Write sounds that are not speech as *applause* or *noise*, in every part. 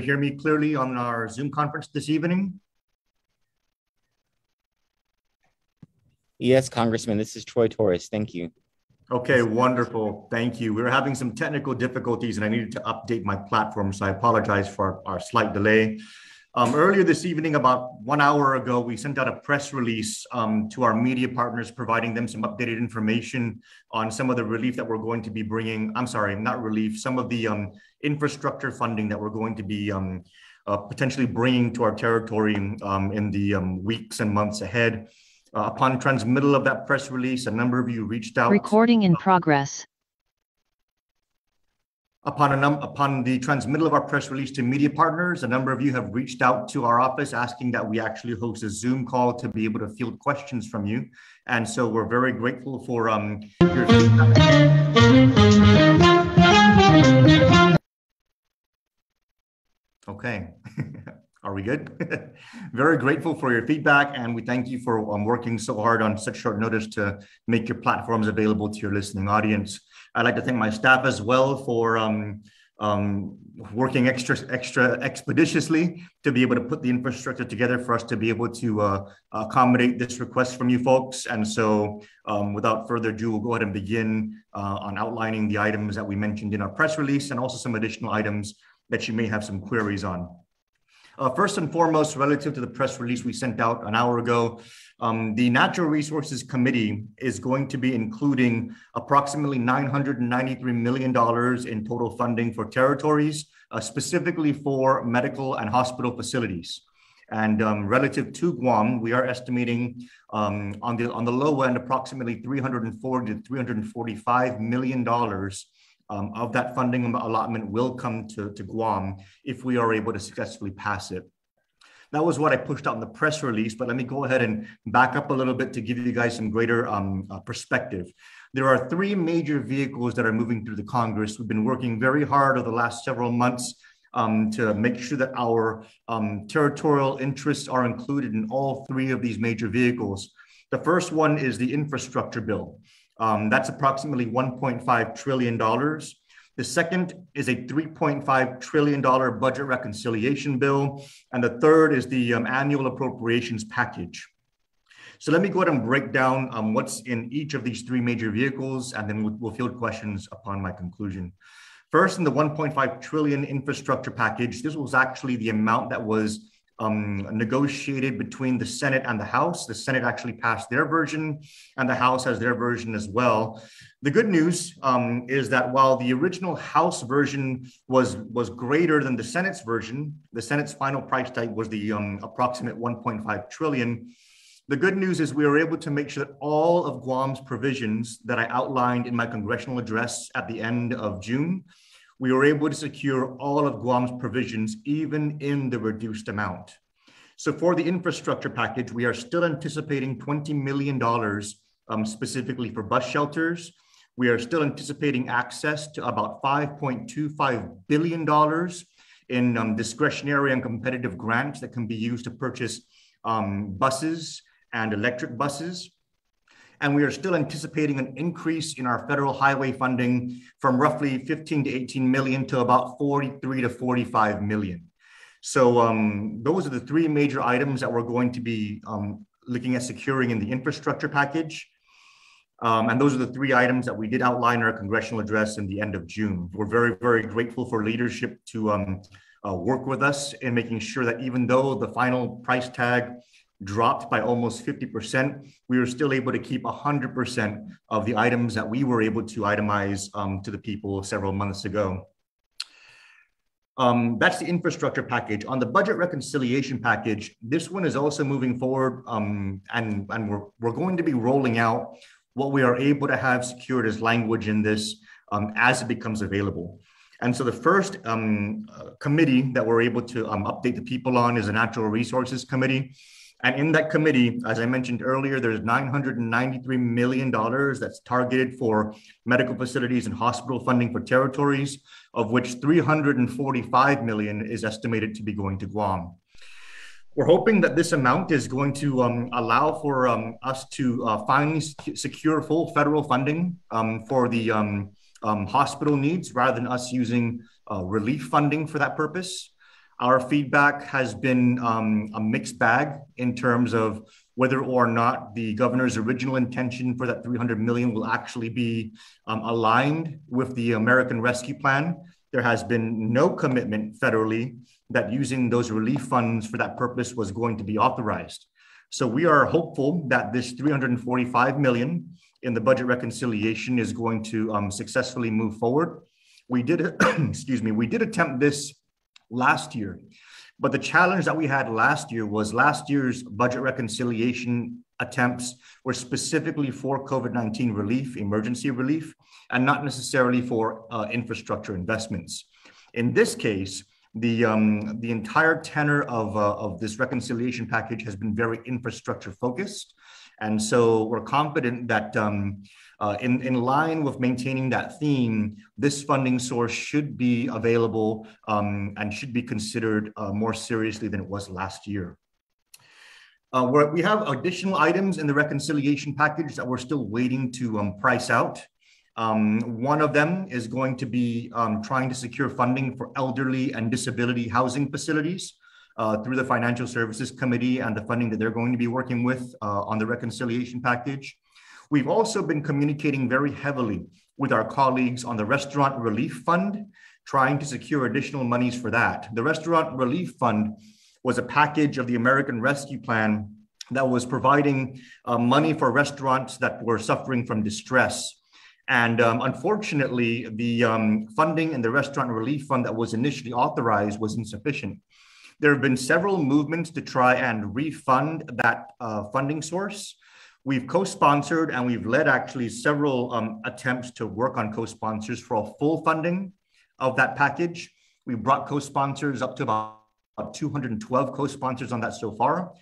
hear me clearly on our Zoom conference this evening? Yes, Congressman, this is Troy Torres. Thank you. Okay, wonderful. Thank you. We were having some technical difficulties and I needed to update my platform, so I apologize for our, our slight delay. Um, earlier this evening, about one hour ago, we sent out a press release um, to our media partners, providing them some updated information on some of the relief that we're going to be bringing. I'm sorry, not relief, some of the um, infrastructure funding that we're going to be um, uh, potentially bringing to our territory um, in the um, weeks and months ahead. Uh, upon transmittal of that press release, a number of you reached out. Recording in progress. Upon, a num- upon the transmittal of our press release to media partners, a number of you have reached out to our office asking that we actually host a Zoom call to be able to field questions from you. And so we're very grateful for um, your feedback. Okay. *laughs* Are we good? *laughs* Very grateful for your feedback, and we thank you for um, working so hard on such short notice to make your platforms available to your listening audience. I'd like to thank my staff as well for um, um, working extra extra expeditiously to be able to put the infrastructure together for us to be able to uh, accommodate this request from you folks. And so, um, without further ado, we'll go ahead and begin uh, on outlining the items that we mentioned in our press release and also some additional items that you may have some queries on. Uh, first and foremost, relative to the press release we sent out an hour ago, um, the Natural Resources Committee is going to be including approximately $993 million in total funding for territories, uh, specifically for medical and hospital facilities. And um, relative to Guam, we are estimating um, on the on the low end approximately 340 to 345 million dollars um, of that funding allotment will come to, to Guam if we are able to successfully pass it. That was what I pushed out in the press release, but let me go ahead and back up a little bit to give you guys some greater um, uh, perspective. There are three major vehicles that are moving through the Congress. We've been working very hard over the last several months um, to make sure that our um, territorial interests are included in all three of these major vehicles. The first one is the infrastructure bill. Um, that's approximately $1.5 trillion. The second is a $3.5 trillion budget reconciliation bill. And the third is the um, annual appropriations package. So let me go ahead and break down um, what's in each of these three major vehicles, and then we'll, we'll field questions upon my conclusion. First, in the 1.5 trillion infrastructure package, this was actually the amount that was um, negotiated between the Senate and the House. The Senate actually passed their version, and the House has their version as well. The good news um, is that while the original House version was was greater than the Senate's version, the Senate's final price tag was the um, approximate 1.5 trillion. The good news is we were able to make sure that all of Guam's provisions that I outlined in my congressional address at the end of June we were able to secure all of Guam's provisions, even in the reduced amount. So for the infrastructure package, we are still anticipating $20 million um, specifically for bus shelters. We are still anticipating access to about $5.25 billion in um, discretionary and competitive grants that can be used to purchase um, buses and electric buses and we are still anticipating an increase in our federal highway funding from roughly 15 to 18 million to about 43 to 45 million. So um, those are the three major items that we're going to be um, looking at securing in the infrastructure package. Um, and those are the three items that we did outline in our congressional address in the end of June. We're very, very grateful for leadership to um, uh, work with us in making sure that even though the final price tag dropped by almost 50%, we were still able to keep 100% of the items that we were able to itemize um, to the people several months ago. Um, that's the infrastructure package. On the budget reconciliation package, this one is also moving forward um, and, and we're, we're going to be rolling out what we are able to have secured as language in this um, as it becomes available. And so the first um, uh, committee that we're able to um, update the people on is the Natural Resources Committee. And in that committee, as I mentioned earlier, there's $993 million that's targeted for medical facilities and hospital funding for territories, of which 345 million is estimated to be going to Guam. We're hoping that this amount is going to um, allow for um, us to uh, finally secure full federal funding um, for the um, um, hospital needs rather than us using uh, relief funding for that purpose. Our feedback has been um, a mixed bag in terms of whether or not the governor's original intention for that 300 million will actually be um, aligned with the American Rescue Plan. There has been no commitment federally that using those relief funds for that purpose was going to be authorized. So we are hopeful that this 345 million in the budget reconciliation is going to um, successfully move forward. We did, *clears throat* excuse me, we did attempt this last year but the challenge that we had last year was last year's budget reconciliation attempts were specifically for COVID 19 relief, emergency relief, and not necessarily for uh, infrastructure investments. In this case, the, um, the entire tenor of, uh, of this reconciliation package has been very infrastructure focused. And so we're confident that um, uh, in, in line with maintaining that theme, this funding source should be available um, and should be considered uh, more seriously than it was last year. Uh, we have additional items in the reconciliation package that we're still waiting to um, price out. Um, one of them is going to be um, trying to secure funding for elderly and disability housing facilities uh, through the Financial Services Committee and the funding that they're going to be working with uh, on the reconciliation package. We've also been communicating very heavily with our colleagues on the Restaurant Relief Fund, trying to secure additional monies for that. The Restaurant Relief Fund was a package of the American Rescue Plan that was providing uh, money for restaurants that were suffering from distress. And um, unfortunately, the um, funding in the Restaurant Relief Fund that was initially authorized was insufficient. There have been several movements to try and refund that uh, funding source. We've co-sponsored and we've led actually several um, attempts to work on co-sponsors for a full funding of that package. We brought co-sponsors up to about 212 co-sponsors on that so far.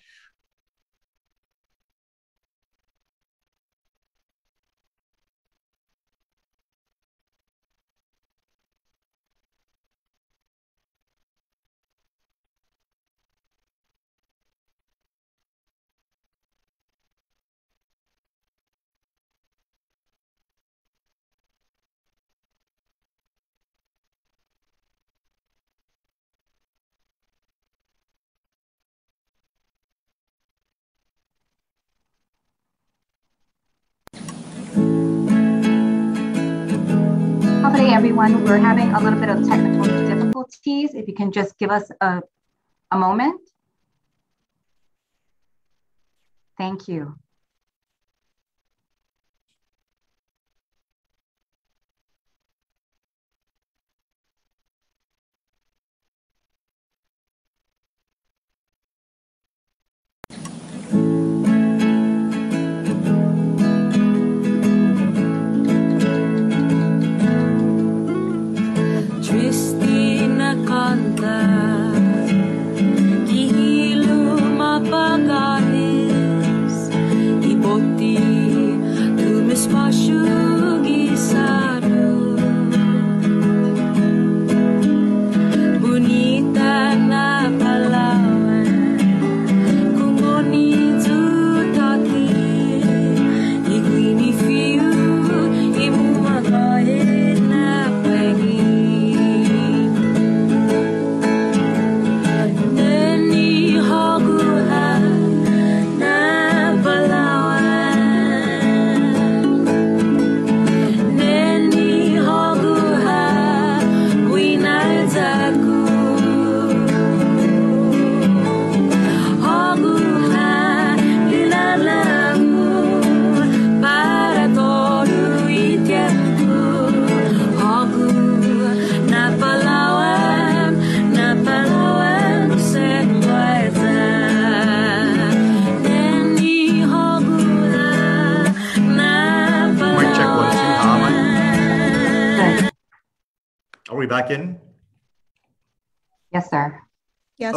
We're having a little bit of technical difficulties. If you can just give us a, a moment. Thank you.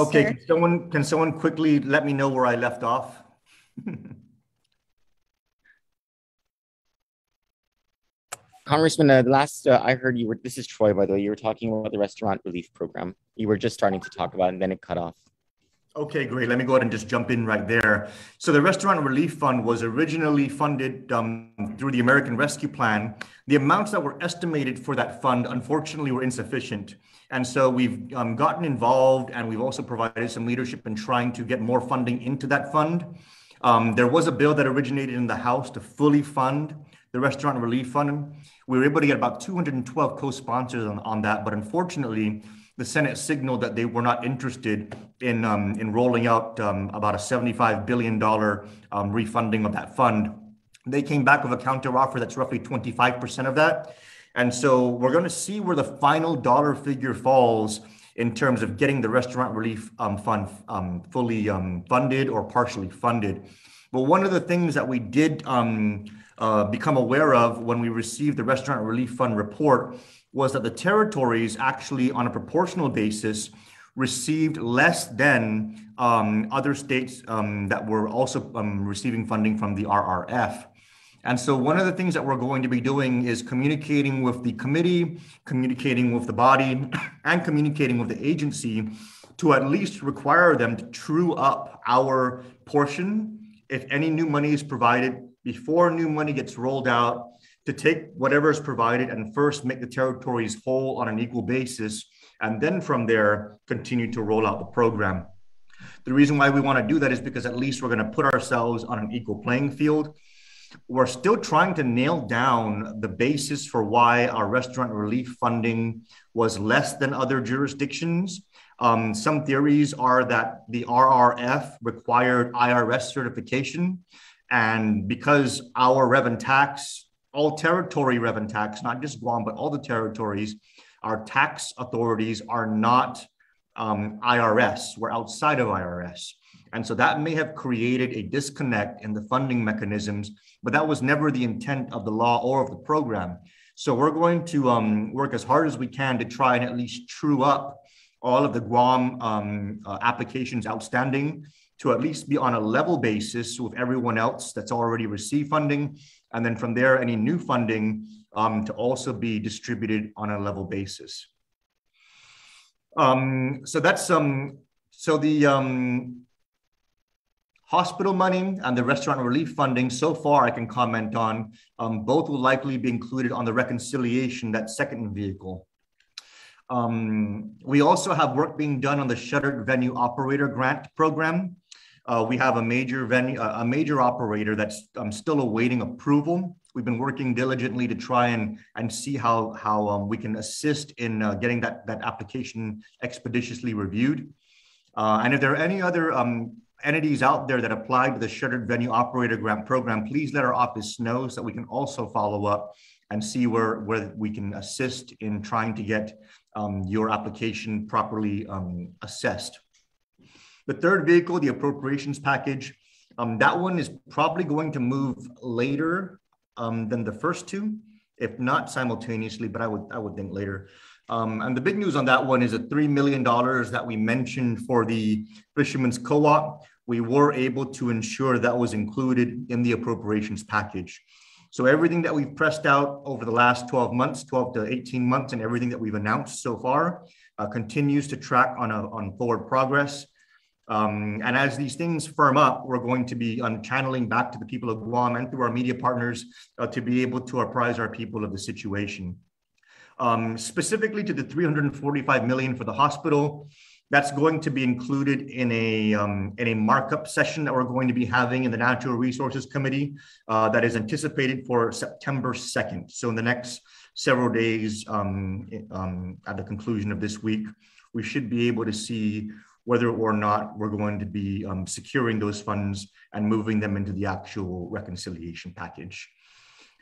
Okay, sir. can someone, can someone quickly let me know where I left off? *laughs* Congressman, uh, the last uh, I heard you were, this is Troy, by the way, you were talking about the restaurant relief program. You were just starting to talk about it and then it cut off. Okay, great. Let me go ahead and just jump in right there. So the Restaurant Relief Fund was originally funded um, through the American Rescue Plan. The amounts that were estimated for that fund, unfortunately, were insufficient. And so we've um, gotten involved and we've also provided some leadership in trying to get more funding into that fund. Um, there was a bill that originated in the House to fully fund the Restaurant Relief Fund. We were able to get about 212 co-sponsors on, on that, but unfortunately, the Senate signaled that they were not interested in, um, in rolling out um, about a $75 billion um, refunding of that fund. They came back with a counteroffer that's roughly 25% of that. And so we're going to see where the final dollar figure falls in terms of getting the restaurant relief um, fund um, fully um, funded or partially funded. But one of the things that we did uh, become aware of when we received the restaurant relief fund report was that the territories actually, on a proportional basis, received less than um, other states um, that were also um, receiving funding from the RRF. And so, one of the things that we're going to be doing is communicating with the committee, communicating with the body, *coughs* and communicating with the agency to at least require them to true up our portion if any new money is provided before new money gets rolled out to take whatever is provided and first make the territories whole on an equal basis, and then from there continue to roll out the program. The reason why we want to do that is because at least we're going to put ourselves on an equal playing field. We're still trying to nail down the basis for why our restaurant relief funding was less than other jurisdictions. Um, some theories are that the RRF required IRS certification. And because our rev and tax all territory revenue tax, not just Guam, but all the territories, our tax authorities are not um, IRS. We're outside of IRS. And so that may have created a disconnect in the funding mechanisms, but that was never the intent of the law or of the program. So we're going to um, work as hard as we can to try and at least true up all of the Guam um, uh, applications outstanding to at least be on a level basis with everyone else that's already received funding and then from there, any new funding um, to also be distributed on a level basis. Um, so that's um, so the um, hospital money and the restaurant relief funding so far I can comment on. Um, both will likely be included on the reconciliation, that second vehicle. Um, we also have work being done on the shuttered venue operator grant program. Uh, we have a major venue, a major operator that's um, still awaiting approval. We've been working diligently to try and, and see how, how um, we can assist in uh, getting that, that application expeditiously reviewed. Uh, and if there are any other um, entities out there that apply to the Shuttered Venue Operator Grant Program, please let our office know so that we can also follow up and see where, where we can assist in trying to get um, your application properly um, assessed. The third vehicle, the appropriations package, um, that one is probably going to move later um, than the first two, if not simultaneously, but I would, I would think later. Um, and the big news on that one is a $3 million that we mentioned for the Fishermen's Co-op. We were able to ensure that was included in the appropriations package. So everything that we've pressed out over the last 12 months, 12 to 18 months, and everything that we've announced so far uh, continues to track on, a, on forward progress. Um, and as these things firm up, we're going to be um, channeling back to the people of Guam and through our media partners uh, to be able to apprise our people of the situation. Um, specifically to the 345 million for the hospital, that's going to be included in a um, in a markup session that we're going to be having in the Natural Resources Committee uh, that is anticipated for September 2nd. So in the next several days, um, um, at the conclusion of this week, we should be able to see whether or not we're going to be um, securing those funds and moving them into the actual reconciliation package.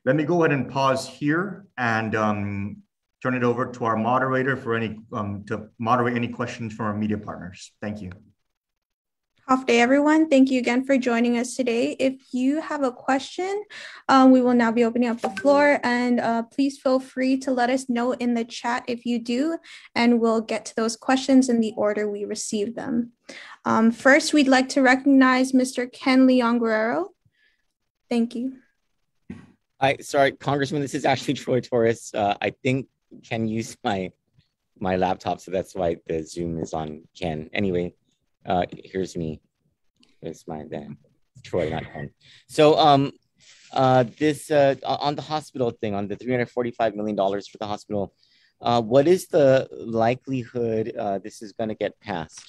Let me go ahead and pause here and um, turn it over to our moderator for any um, to moderate any questions from our media partners. Thank you. Hafa Adai, everyone. Thank you again for joining us today. If you have a question, um, we will now be opening up the floor and uh, please feel free to let us know in the chat if you do, and we'll get to those questions in the order we receive them. Um, first, we'd like to recognize Mr. Ken Leon Guerrero. Thank you. I sorry, Congressman, this is actually Troy Torres. Uh, I think Ken use my my laptop, so that's why the Zoom is on Ken. Anyway, Uh, here's me. It's my then Troy, not him. So um, uh, this uh, on the hospital thing, on the 345 million dollars for the hospital. Uh, what is the likelihood uh, this is going to get passed?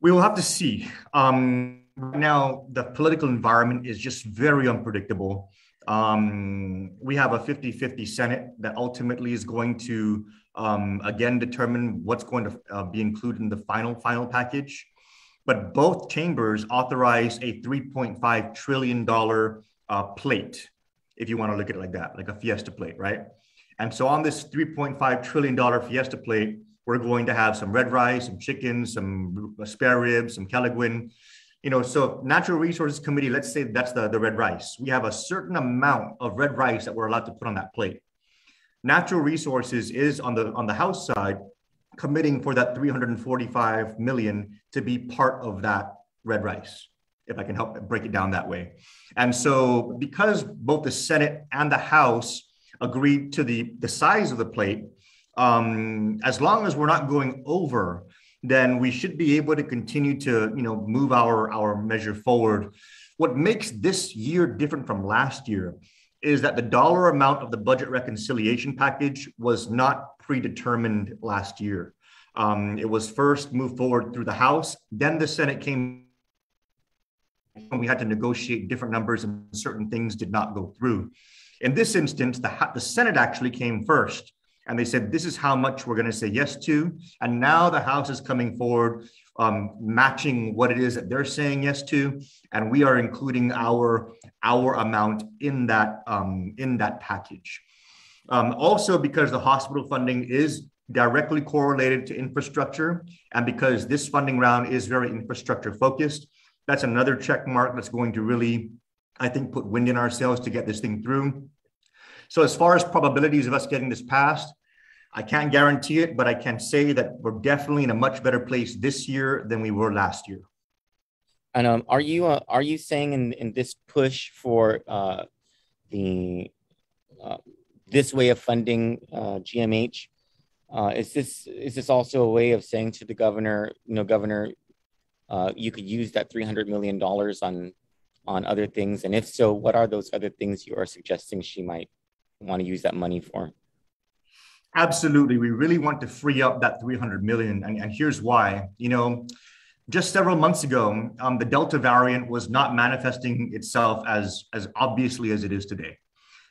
We will have to see. Um, right now, the political environment is just very unpredictable. Um, we have a 50 50 Senate that ultimately is going to, um, again, determine what's going to uh, be included in the final, final package. But both chambers authorize a $3.5 trillion uh, plate, if you want to look at it like that, like a fiesta plate, right? And so on this $3.5 trillion fiesta plate, we're going to have some red rice, some chicken, some spare ribs, some kelaguen. You know, so Natural Resources Committee, let's say that's the, the red rice. We have a certain amount of red rice that we're allowed to put on that plate. Natural Resources is on the on the House side committing for that 345 million to be part of that red rice if I can help break it down that way. And so because both the Senate and the House agreed to the, the size of the plate, um, as long as we're not going over, then we should be able to continue to, you know, move our, our measure forward. What makes this year different from last year is that the dollar amount of the budget reconciliation package was not predetermined last year. Um, it was first moved forward through the House, then the Senate came. And we had to negotiate different numbers, and certain things did not go through. In this instance, the, the Senate actually came first, and they said, This is how much we're going to say yes to. And now the House is coming forward, um, matching what it is that they're saying yes to, and we are including our our amount in that um, in that package. Um, also, because the hospital funding is directly correlated to infrastructure, and because this funding round is very infrastructure focused, that's another check mark that's going to really, I think, put wind in our sails to get this thing through. So, as far as probabilities of us getting this passed, I can't guarantee it, but I can say that we're definitely in a much better place this year than we were last year. And um, are you uh, are you saying in, in this push for uh, the uh, this way of funding uh, GMH uh, is this is this also a way of saying to the governor, you know, governor, uh, you could use that three hundred million dollars on on other things, and if so, what are those other things you are suggesting she might want to use that money for? Absolutely, we really want to free up that three hundred million, and, and here's why. You know, just several months ago, um, the Delta variant was not manifesting itself as, as obviously as it is today.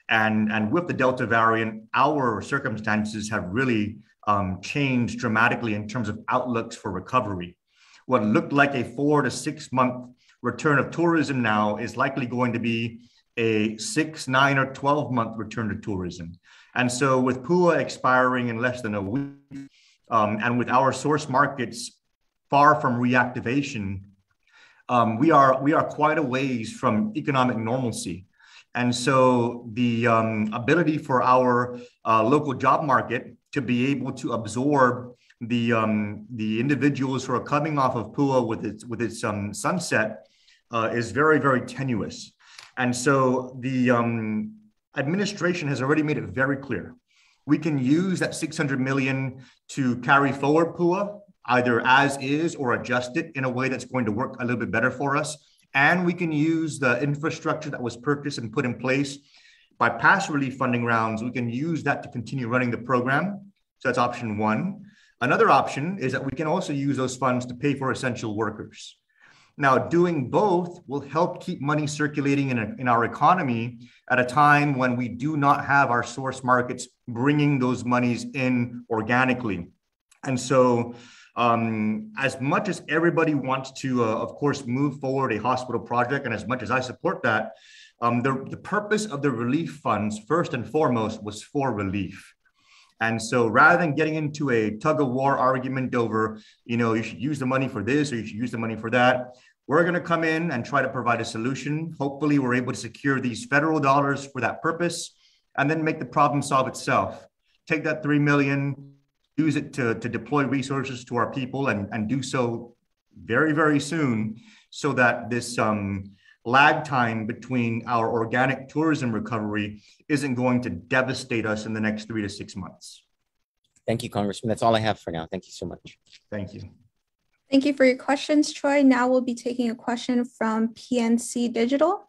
And, and with the Delta variant, our circumstances have really um, changed dramatically in terms of outlooks for recovery. What looked like a four to six month return of tourism now is likely going to be a six, nine, or 12 month return to tourism. And so, with PUA expiring in less than a week, um, and with our source markets far from reactivation, um, we are we are quite a ways from economic normalcy. And so the um, ability for our uh, local job market to be able to absorb the um, the individuals who are coming off of PUA with its with its um, sunset uh, is very very tenuous, and so the um, administration has already made it very clear we can use that 600 million to carry forward PUA either as is or adjust it in a way that's going to work a little bit better for us. And we can use the infrastructure that was purchased and put in place by past relief funding rounds. We can use that to continue running the program. So that's option one. Another option is that we can also use those funds to pay for essential workers. Now, doing both will help keep money circulating in, a, in our economy at a time when we do not have our source markets bringing those monies in organically. And so, um, as much as everybody wants to, uh, of course, move forward a hospital project, and as much as I support that, um, the, the purpose of the relief funds, first and foremost, was for relief. And so rather than getting into a tug of war argument over, you know, you should use the money for this or you should use the money for that, we're going to come in and try to provide a solution. Hopefully, we're able to secure these federal dollars for that purpose and then make the problem solve itself. Take that 3 million, use it to, to deploy resources to our people and, and do so very, very soon so that this um, lag time between our organic tourism recovery isn't going to devastate us in the next three to six months. Thank you, Congressman. That's all I have for now. Thank you so much. Thank you. Thank you for your questions, Troy. Now we'll be taking a question from PNC Digital.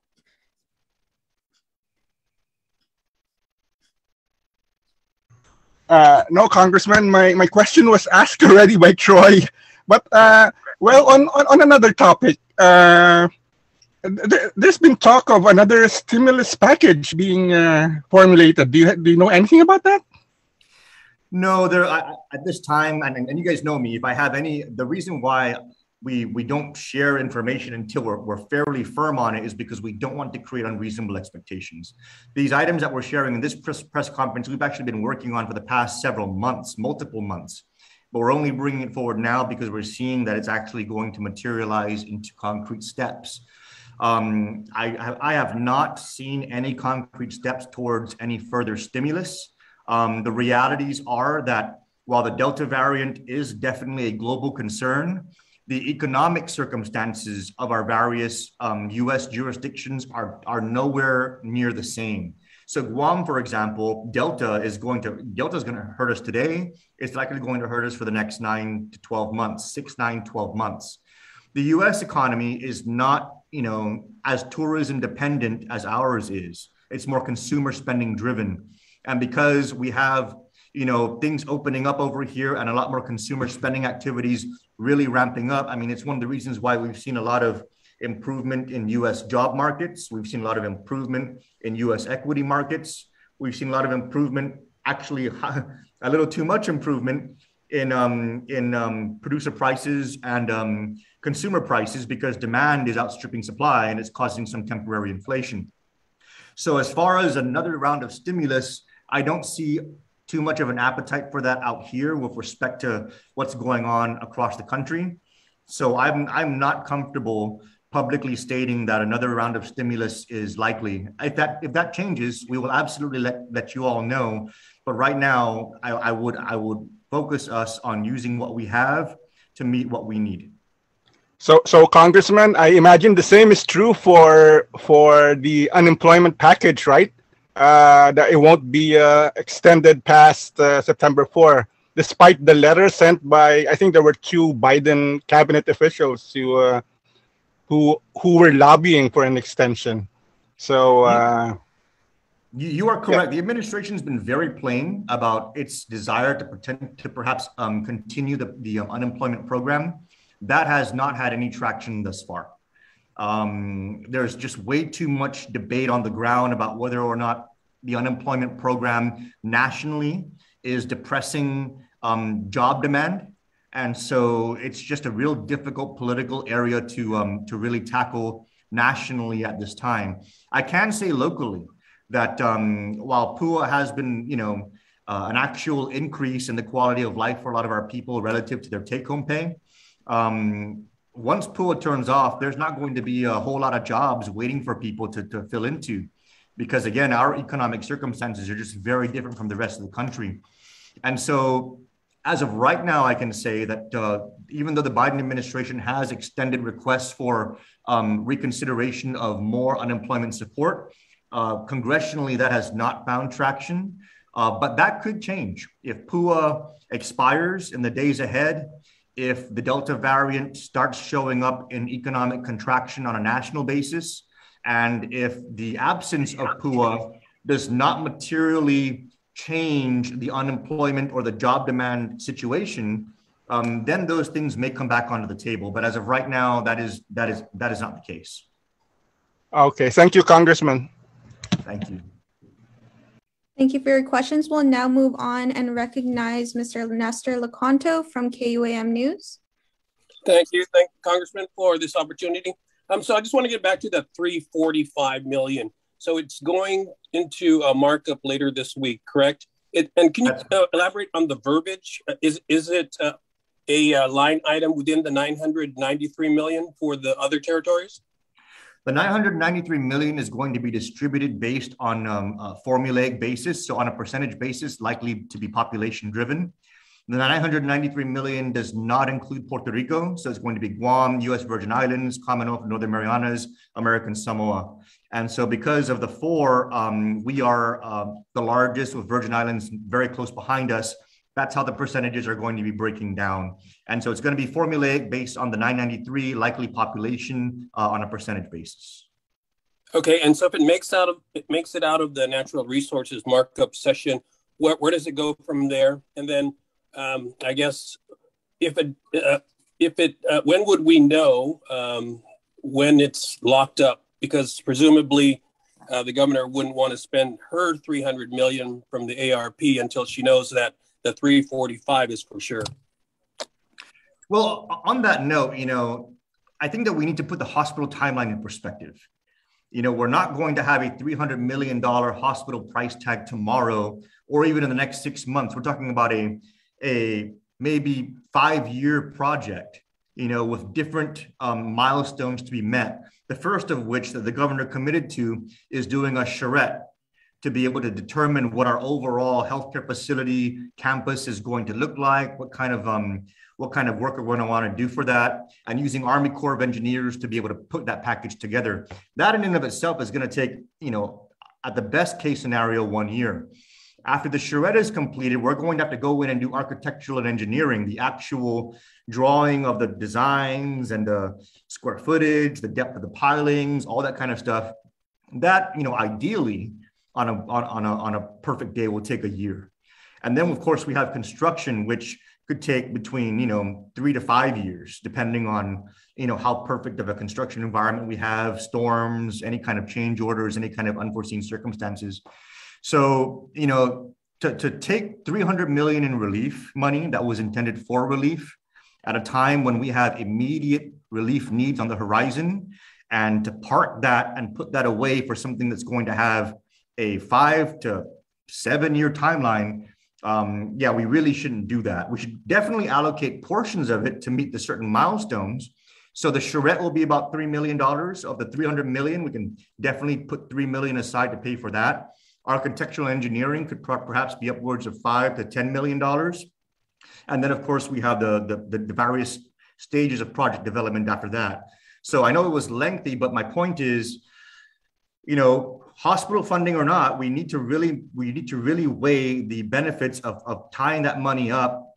Uh, no, Congressman, my, my question was asked already by Troy. But, uh, well, on, on, on another topic, uh, th- there's been talk of another stimulus package being uh, formulated. Do you, do you know anything about that? No, there I, at this time, and, and you guys know me. If I have any, the reason why we we don't share information until we're, we're fairly firm on it is because we don't want to create unreasonable expectations. These items that we're sharing in this press, press conference, we've actually been working on for the past several months, multiple months. But we're only bringing it forward now because we're seeing that it's actually going to materialize into concrete steps. Um, I, I have not seen any concrete steps towards any further stimulus. Um, the realities are that while the Delta variant is definitely a global concern, the economic circumstances of our various um, US jurisdictions are, are nowhere near the same. So Guam, for example, Delta is going to Delta is going to hurt us today. It's likely going to hurt us for the next nine to 12 months, six, nine, 12 months. The US economy is not, you know, as tourism dependent as ours is. It's more consumer spending driven. And because we have, you know, things opening up over here and a lot more consumer spending activities really ramping up, I mean, it's one of the reasons why we've seen a lot of improvement in US job markets. We've seen a lot of improvement in US equity markets. We've seen a lot of improvement, actually, *laughs* a little too much improvement in um, in um, producer prices and um, consumer prices because demand is outstripping supply and it's causing some temporary inflation. So as far as another round of stimulus, I don't see too much of an appetite for that out here with respect to what's going on across the country. So I'm I'm not comfortable publicly stating that another round of stimulus is likely. If that if that changes, we will absolutely let let you all know. But right now, I, I would I would focus us on using what we have to meet what we need. So, so Congressman, I imagine the same is true for for the unemployment package, right? Uh, that it won't be uh, extended past uh, September 4, despite the letter sent by I think there were two Biden cabinet officials who uh, who who were lobbying for an extension. So. Uh, you, you are correct. Yeah. The administration has been very plain about its desire to pretend to perhaps um, continue the, the um, unemployment program. That has not had any traction thus far. Um, there's just way too much debate on the ground about whether or not the unemployment program nationally is depressing um, job demand. And so it's just a real difficult political area to, um, to really tackle nationally at this time. I can say locally that um, while PUA has been, you know, uh, an actual increase in the quality of life for a lot of our people relative to their take home pay, um, once PUA turns off, there's not going to be a whole lot of jobs waiting for people to, to fill into. Because again, our economic circumstances are just very different from the rest of the country. And so, as of right now, I can say that uh, even though the Biden administration has extended requests for um, reconsideration of more unemployment support, uh, congressionally, that has not found traction. Uh, but that could change if PUA expires in the days ahead if the Delta variant starts showing up in economic contraction on a national basis, and if the absence of PUA does not materially change the unemployment or the job demand situation, um, then those things may come back onto the table. But as of right now, that is that is that is not the case. Okay, thank you, Congressman. Thank you. Thank you for your questions. We'll now move on and recognize Mr. Nestor Licanto from KUAM News. Thank you. Thank you, Congressman, for this opportunity. Um, so I just want to get back to the 345 million. So it's going into a markup later this week, correct? It, and can you uh, elaborate on the verbiage? Uh, is is it uh, a uh, line item within the 993 million for the other territories? The 993 million is going to be distributed based on um, a formulaic basis, so on a percentage basis, likely to be population driven. The 993 million does not include Puerto Rico, so it's going to be Guam, U.S. Virgin Islands, Commonwealth, Northern Marianas, American Samoa. And so, because of the four, um, we are uh, the largest, with Virgin Islands very close behind us. That's how the percentages are going to be breaking down. And so it's going to be formulaic based on the 993 likely population uh, on a percentage basis. Okay, and so if it makes out of it makes it out of the natural resources markup session, where, where does it go from there? And then um, I guess if it uh, if it uh, when would we know um, when it's locked up? Because presumably uh, the governor wouldn't want to spend her 300 million from the ARP until she knows that the 345 is for sure. Well, on that note, you know, I think that we need to put the hospital timeline in perspective. You know, we're not going to have a $300 million hospital price tag tomorrow or even in the next six months. We're talking about a, a maybe five year project, you know, with different um, milestones to be met. The first of which that the governor committed to is doing a charrette to be able to determine what our overall healthcare facility campus is going to look like, what kind of um, what kind of work are we're going to want to do for that, and using Army Corps of Engineers to be able to put that package together. That in and of itself is going to take, you know, at the best case scenario, one year. After the charrette is completed, we're going to have to go in and do architectural and engineering, the actual drawing of the designs and the square footage, the depth of the pilings, all that kind of stuff. That, you know, ideally on a, on, on, a, on a perfect day will take a year. And then, of course, we have construction, which could take between, you know, three to five years, depending on, you know, how perfect of a construction environment we have, storms, any kind of change orders, any kind of unforeseen circumstances. So, you know, to, to take 300 million in relief money that was intended for relief at a time when we have immediate relief needs on the horizon and to park that and put that away for something that's going to have a five to seven year timeline um, yeah we really shouldn't do that we should definitely allocate portions of it to meet the certain milestones so the charrette will be about $3 million of the 300 million we can definitely put 3 million aside to pay for that Architectural engineering could perhaps be upwards of five to $10 million. And then of course we have the, the, the various stages of project development after that. So I know it was lengthy, but my point is, you know, hospital funding or not, we need to really, we need to really weigh the benefits of, of tying that money up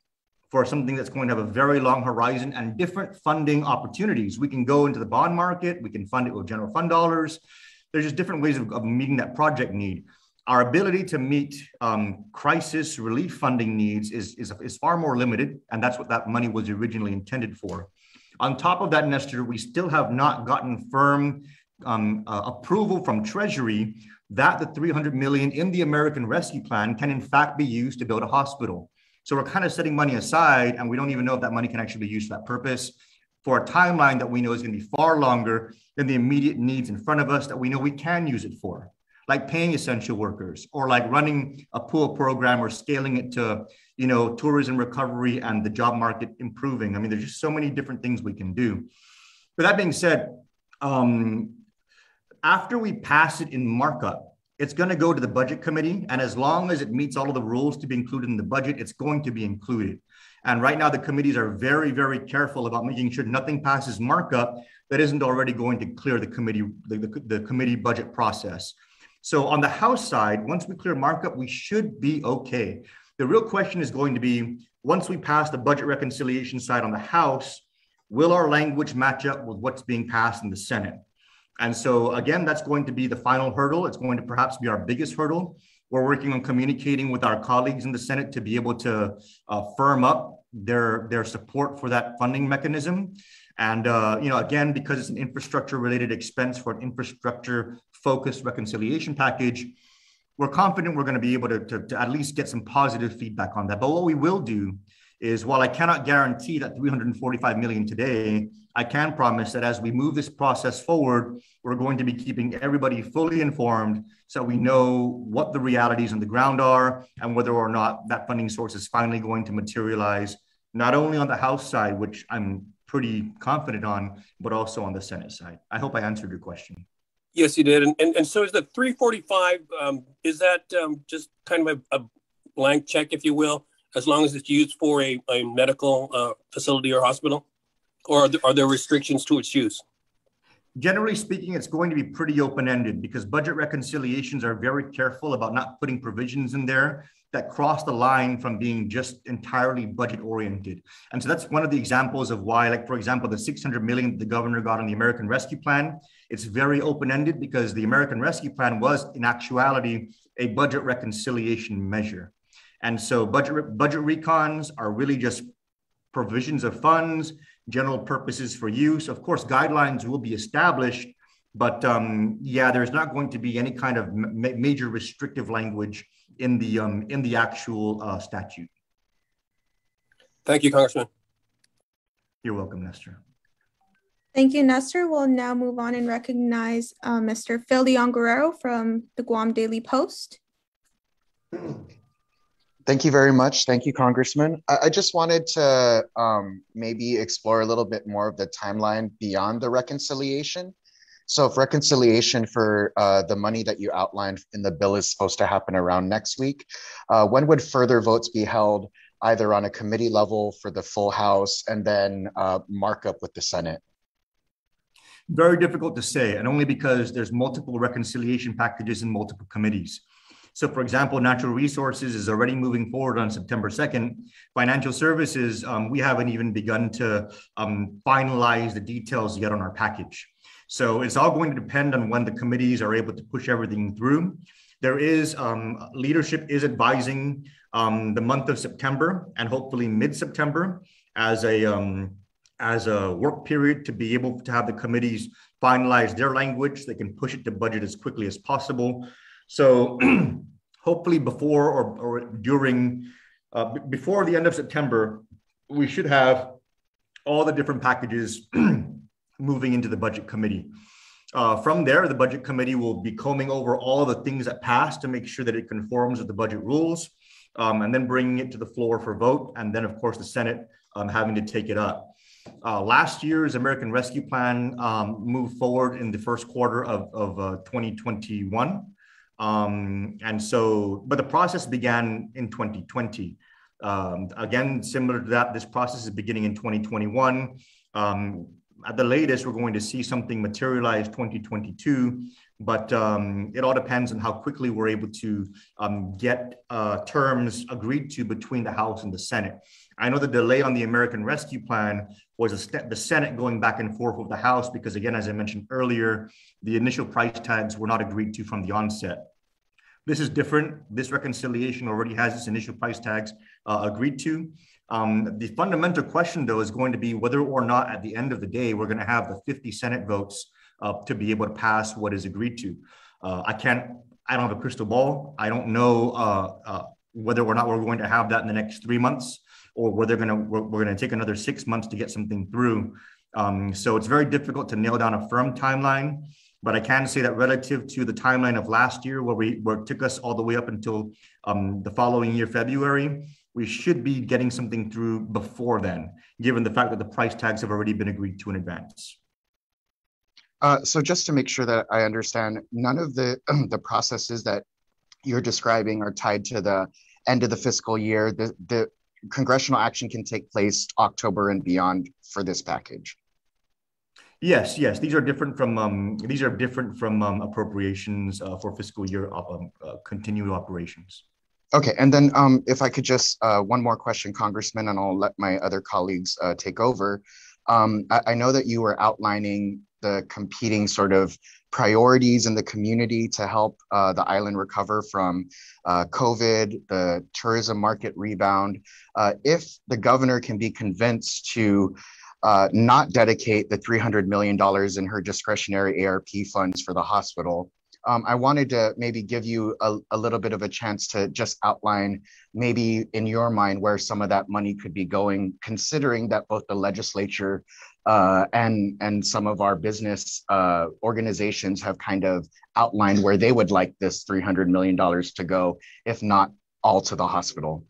for something that's going to have a very long horizon and different funding opportunities. We can go into the bond market, we can fund it with general fund dollars. There's just different ways of, of meeting that project need our ability to meet um, crisis relief funding needs is, is, is far more limited, and that's what that money was originally intended for. On top of that, Nestor, we still have not gotten firm um, uh, approval from Treasury that the 300 million in the American Rescue Plan can in fact be used to build a hospital. So we're kind of setting money aside, and we don't even know if that money can actually be used for that purpose. For a timeline that we know is going to be far longer than the immediate needs in front of us that we know we can use it for. Like paying essential workers or like running a pool program or scaling it to you know tourism recovery and the job market improving. I mean there's just so many different things we can do. But that being said um, after we pass it in markup it's going to go to the budget committee and as long as it meets all of the rules to be included in the budget it's going to be included and right now the committees are very very careful about making sure nothing passes markup that isn't already going to clear the committee the, the, the committee budget process so on the House side, once we clear markup, we should be okay. The real question is going to be, once we pass the budget reconciliation side on the House, will our language match up with what's being passed in the Senate? And so again, that's going to be the final hurdle. It's going to perhaps be our biggest hurdle. We're working on communicating with our colleagues in the Senate to be able to uh, firm up their, their support for that funding mechanism. And uh, you know, again, because it's an infrastructure-related expense for an infrastructure-focused reconciliation package, we're confident we're going to be able to, to, to, at least get some positive feedback on that. But what we will do is, while I cannot guarantee that 345 million today, I can promise that as we move this process forward, we're going to be keeping everybody fully informed so we know what the realities on the ground are and whether or not that funding source is finally going to materialize, not only on the House side, which I'm pretty confident on, but also on the Senate side. I hope I answered your question. Yes, you did. And, and, and so is the 345, um, is that um, just kind of a, a, blank check, if you will, as long as it's used for a, a medical uh, facility or hospital? Or are there, are there restrictions to its use? Generally speaking, it's going to be pretty open ended because budget reconciliations are very careful about not putting provisions in there that cross the line from being just entirely budget oriented. And so that's one of the examples of why, like, for example, the 600 million the governor got on the American Rescue Plan, it's very open ended because the American Rescue Plan was, in actuality, a budget reconciliation measure. And so budget, budget recons are really just provisions of funds, general purposes for use. Of course, guidelines will be established, but um, yeah, there's not going to be any kind of ma major restrictive language in the um, in the actual uh, statute. Thank you, Congressman. You're welcome, Nestor. Thank you, Nestor. We'll now move on and recognize uh, Mr. Phil Leon Guerrero from the Guam Daily Post. *clears throat* Thank you very much. Thank you, Congressman. I, I just wanted to um, maybe explore a little bit more of the timeline beyond the reconciliation. So if reconciliation for uh, the money that you outlined in the bill is supposed to happen around next week, uh, when would further votes be held either on a committee level for the full House and then uh, markup with the Senate? Very difficult to say, and only because there's multiple reconciliation packages in multiple committees. So for example, natural resources is already moving forward on September 2nd. Financial services, um, we haven't even begun to um, finalize the details yet on our package. So it's all going to depend on when the committees are able to push everything through. There is um, leadership is advising um, the month of September and hopefully mid-September as a um, as a work period to be able to have the committees finalize their language. They can push it to budget as quickly as possible. So *clears throat* hopefully before or, or during, uh, b- before the end of September, we should have all the different packages *clears throat* moving into the budget committee. Uh, from there, the budget committee will be combing over all the things that passed to make sure that it conforms with the budget rules, um, and then bringing it to the floor for vote. And then, of course, the Senate um, having to take it up. Uh, last year's American Rescue Plan um, moved forward in the first quarter of, of uh, 2021. Um, and so, but the process began in 2020. Um, again, similar to that, this process is beginning in 2021. Um, at the latest, we're going to see something materialize 2022, but um, it all depends on how quickly we're able to um, get uh, terms agreed to between the House and the Senate. I know the delay on the American Rescue Plan was the Senate going back and forth with the House because, again, as I mentioned earlier, the initial price tags were not agreed to from the onset. This is different. This reconciliation already has its initial price tags uh, agreed to. Um, the fundamental question, though, is going to be whether or not at the end of the day, we're going to have the 50 Senate votes uh, to be able to pass what is agreed to. Uh, I can't, I don't have a crystal ball. I don't know uh, uh, whether or not we're going to have that in the next three months or whether to, we're, we're going to take another six months to get something through. Um, so it's very difficult to nail down a firm timeline. But I can say that relative to the timeline of last year, where we where it took us all the way up until um, the following year, February, we should be getting something through before then, given the fact that the price tags have already been agreed to in advance. Uh, so just to make sure that I understand, none of the *clears throat* the processes that you're describing are tied to the end of the fiscal year. The, the congressional action can take place October and beyond for this package. Yes, yes, these are different from um, these are different from um, appropriations uh, for fiscal year um, uh, continued operations. Okay, and then um, if I could just uh, one more question, Congressman, and I'll let my other colleagues uh, take over. Um, I, I, know that you were outlining the competing sort of priorities in the community to help uh, the island recover from uh, COVID, the tourism market rebound. if the governor can be convinced to uh, not dedicate the $300 million in her discretionary ARP funds for the hospital. Um, I wanted to maybe give you a, a, little bit of a chance to just outline maybe in your mind where some of that money could be going, considering that both the legislature uh, and and some of our business uh, organizations have kind of outlined where they would like this $300 million to go, if not all to the hospital.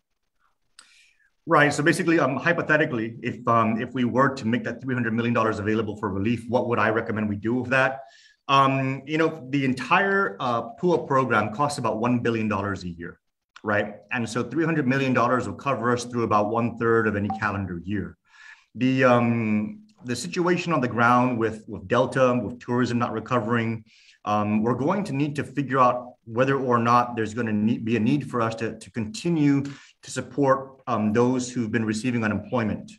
Right. So basically, um, hypothetically, if um, if we were to make that three hundred million dollars available for relief, what would I recommend we do with that? Um, you know, the entire uh, PUA program costs about one billion dollars a year, right? And so three hundred million dollars will cover us through about one third of any calendar year. The um, the situation on the ground with with Delta, with tourism not recovering, um, we're going to need to figure out whether or not there's going to be a need for us to, to continue to support um, those who've been receiving unemployment.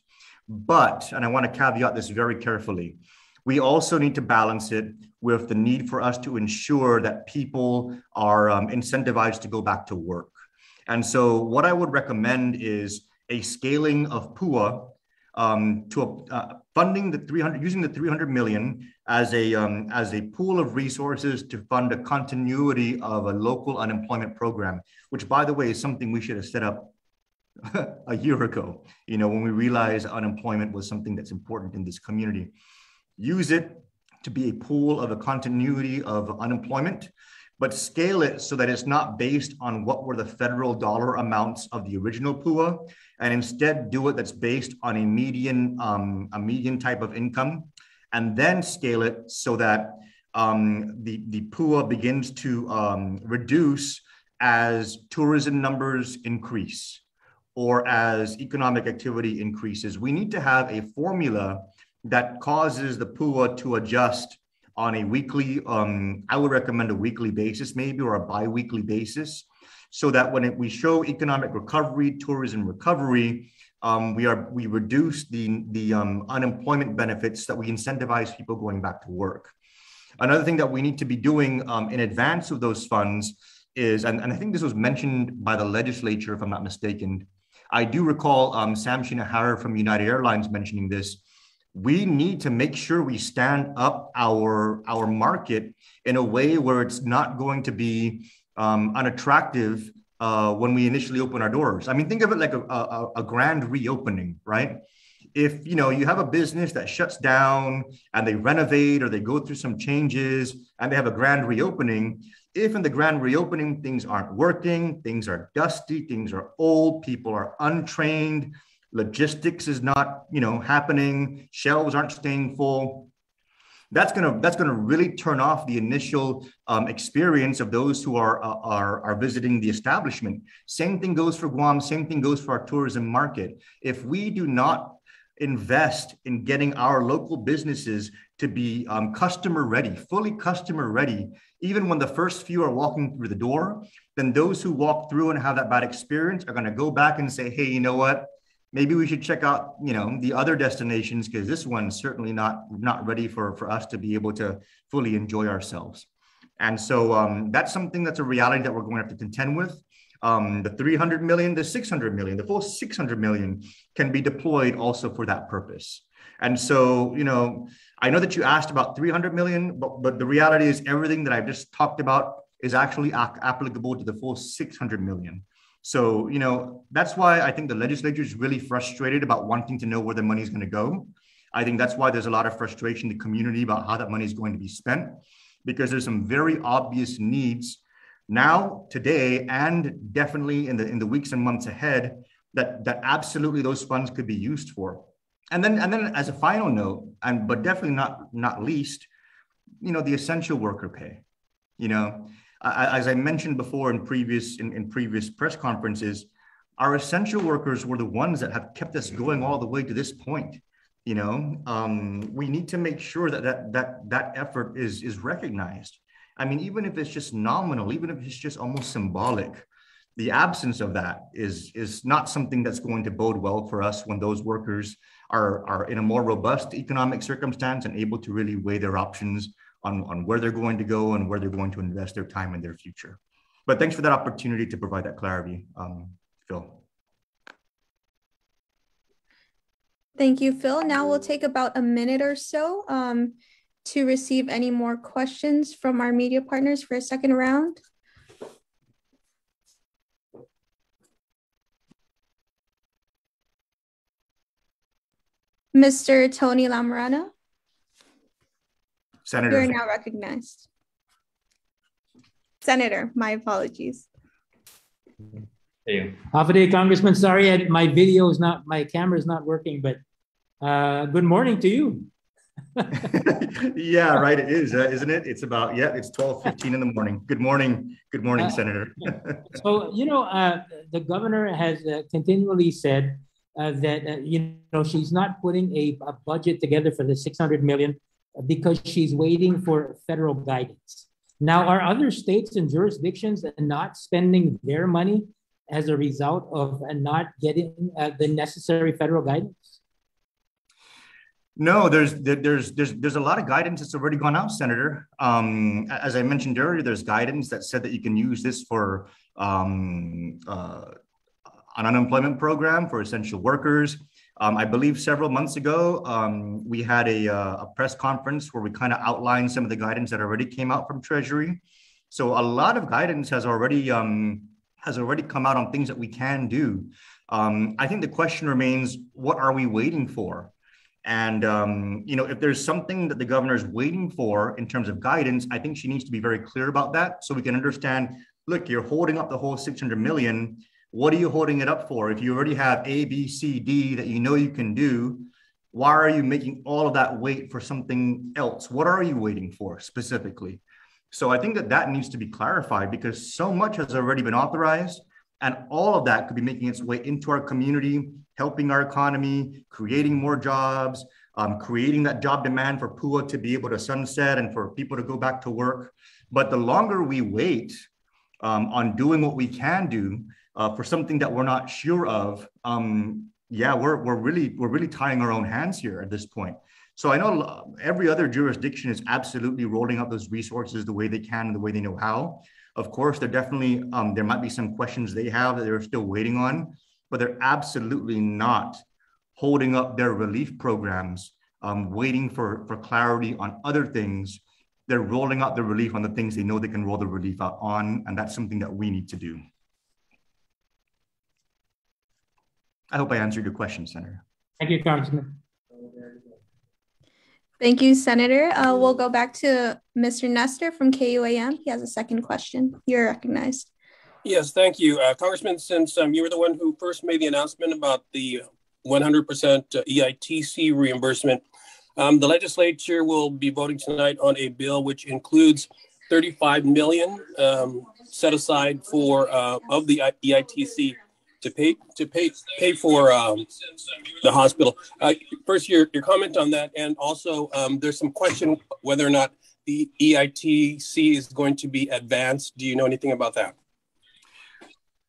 But, and I want to caveat this very carefully, we also need to balance it with the need for us to ensure that people are um, incentivized to go back to work. And so, what I would recommend is a scaling of PUA um, to uh, funding the 300, using the 300 million as a um, as a pool of resources to fund a continuity of a local unemployment program, which, by the way, is something we should have set up *laughs* a year ago. You know, when we realized unemployment was something that's important in this community, use it to be a pool of a continuity of unemployment but scale it so that it's not based on what were the federal dollar amounts of the original PUA, and instead do it that's based on a median, um, a median type of income, and then scale it so that um, the, the PUA begins to um, reduce as tourism numbers increase or as economic activity increases. We need to have a formula that causes the PUA to adjust on a weekly, um, I would recommend a weekly basis, maybe, or a bi weekly basis, so that when it, we show economic recovery, tourism recovery, um, we are we reduce the the um, unemployment benefits that we incentivize people going back to work. Another thing that we need to be doing um, in advance of those funds is, and, and I think this was mentioned by the legislature, if I'm not mistaken. I do recall um, Sam Shinohara from United Airlines mentioning this we need to make sure we stand up our our market in a way where it's not going to be um, unattractive uh, when we initially open our doors. I mean, think of it like a, a, a grand reopening, right? If you know you have a business that shuts down and they renovate or they go through some changes and they have a grand reopening, if in the grand reopening things aren't working, things are dusty, things are old, people are untrained, logistics is not you know happening shelves aren't staying full. That's going to that's going to really turn off the initial um, experience of those who are, uh, are are visiting the establishment. Same thing goes for guam same thing goes for our tourism market. If we do not invest in getting our local businesses to be um, customer ready fully customer ready even when the first few are walking through the door then those who walk through and have that bad experience are going to go back and say hey you know what maybe we should check out you know the other destinations because this one's certainly not not ready for for us to be able to fully enjoy ourselves. And so um, that's something that's a reality that we're going to have to contend with. Um, the 300 million the 600 million the full 600 million can be deployed also for that purpose. And so you know i know that you asked about 300 million but, but the reality is everything that i've just talked about is actually applicable to the full 600 million so, you know, that's why I think the legislature is really frustrated about wanting to know where the money is going to go. I think that's why there's a lot of frustration in the community about how that money is going to be spent, because there's some very obvious needs now, today, and definitely in the in the weeks and months ahead that that absolutely those funds could be used for. And then and then as a final note, and but definitely not not least, you know, the essential worker pay. You know, as I mentioned before in previous in, in previous press conferences, our essential workers were the ones that have kept us going all the way to this point. You know, um, we need to make sure that that that that effort is is recognized. I mean, even if it's just nominal, even if it's just almost symbolic, the absence of that is is not something that's going to bode well for us when those workers are are in a more robust economic circumstance and able to really weigh their options on, on where they're going to go and where they're going to invest their time in their future. But thanks for that opportunity to provide that clarity, um, Phil. Thank you, Phil. Now we'll take about a minute or so um, to receive any more questions from our media partners for a second round. Mr. Tony Lamorano. Senator. You're now recognized. Senator, my apologies. Hey, Hafa Adai, Congressman. Sorry, I, my video is not, my camera is not working, but uh, good morning to you. *laughs* yeah, right. It is, uh, isn't it? It's about yeah. It's twelve fifteen in the morning. Good morning. Good morning, uh, Senator. *laughs* so you know, uh, the governor has uh, continually said uh, that uh, you know she's not putting a, a, budget together for the six hundred million because she's waiting for federal guidance. Now, are other states and jurisdictions not spending their money as a result of not getting uh, the necessary federal guidance? No, there's there's there's there's a lot of guidance that's already gone out, Senator. Um, as I mentioned earlier, there's guidance that said that you can use this for um, uh, an unemployment program for essential workers. Um, I believe several months ago, um, we had a, uh, a, press conference where we kind of outlined some of the guidance that already came out from Treasury. So a lot of guidance has already um, has already come out on things that we can do. Um, I think the question remains: What are we waiting for? And um, you know, if there's something that the governor is waiting for in terms of guidance, I think she needs to be very clear about that, so we can understand. Look, you're holding up the whole 600 million. What are you holding it up for? If you already have A, B, C, D that you know you can do, why are you making all of that wait for something else? What are you waiting for specifically? So I think that that needs to be clarified because so much has already been authorized, and all of that could be making its way into our community helping our economy, creating more jobs, um, creating that job demand for PUA to be able to sunset and for people to go back to work. But the longer we wait um, on doing what we can do uh, for something that we're not sure of, um, yeah, we're, we're really we're really tying our own hands here at this point. So I know every other jurisdiction is absolutely rolling out those resources the way they can and the way they know how. Of course, there definitely um, there might be some questions they have that they're still waiting on but they're absolutely not holding up their relief programs, um, waiting for, for clarity on other things. They're rolling out the relief on the things they know they can roll the relief out on, and that's something that we need to do. I hope I answered your question, Senator. Thank you, Congressman. Thank you, Senator. Uh, we'll go back to Mr. Nestor from KUAM. He has a second question. You're recognized. Yes, thank you. Uh, Congressman, since um, you were the one who first made the announcement about the 100% EITC reimbursement, um, the legislature will be voting tonight on a bill which includes 35 million um, set aside for uh, of the EITC to pay to pay pay for um, the hospital. Uh, first, your your comment on that, and also um, there's some question whether or not the EITC is going to be advanced. Do you know anything about that?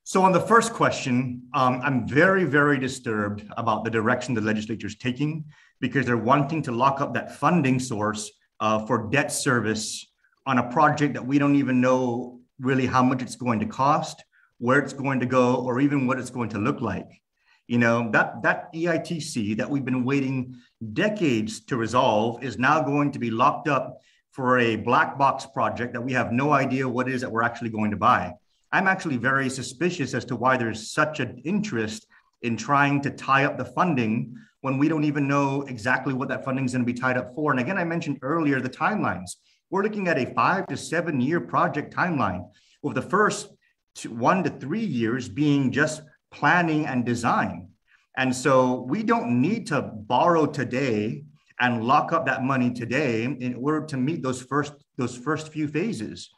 So, on the first question, um, I'm very, very disturbed about the direction the legislature is taking because they're wanting to lock up that funding source uh, for debt service on a project that we don't even know really how much it's going to cost, where it's going to go, or even what it's going to look like. You know, that, that EITC that we've been waiting decades to resolve is now going to be locked up for a black box project that we have no idea what it is that we're actually going to buy. I'm actually very suspicious as to why there's such an interest in trying to tie up the funding when we don't even know exactly what that funding is going to be tied up for. And again, I mentioned earlier the timelines. We're looking at a five to seven year project timeline, with the first two, one to three years being just planning and design. And so we don't need to borrow today and lock up that money today in order to meet those first those first few phases.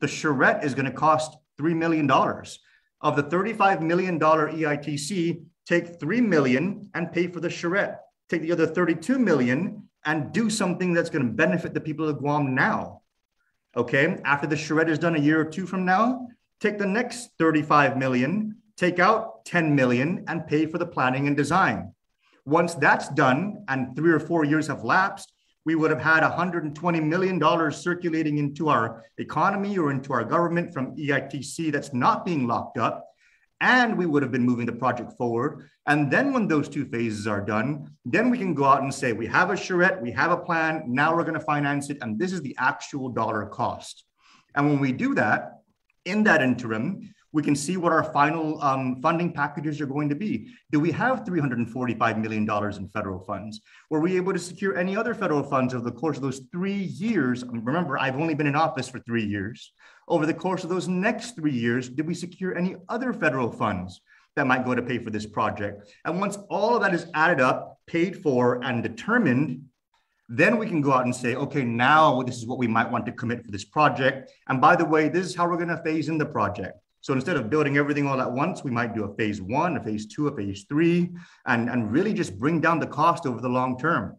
The charrette is going to cost $3 million. Of the $35 million EITC, take 3 million and pay for the charrette. Take the other 32 million and do something that's going to benefit the people of Guam now. Okay. After the charrette is done a year or two from now, take the next 35 million, take out 10 million and pay for the planning and design. Once that's done and three or four years have lapsed, we would have had $120 million circulating into our economy or into our government from EITC that's not being locked up. And we would have been moving the project forward. And then when those two phases are done, then we can go out and say, we have a charrette, we have a plan, now we're going to finance it. And this is the actual dollar cost. And when we do that, in that interim, we can see what our final um, funding packages are going to be. Do we have $345 million in federal funds? Were we able to secure any other federal funds over the course of those three years? Remember, I've only been in office for three years. Over the course of those next three years, did we secure any other federal funds that might go to pay for this project? And once all of that is added up, paid for, and determined, then we can go out and say, okay, now this is what we might want to commit for this project. And by the way, this is how we're going to phase in the project. So instead of building everything all at once, we might do a phase one, a phase two, a phase three, and, and really just bring down the cost over the long term.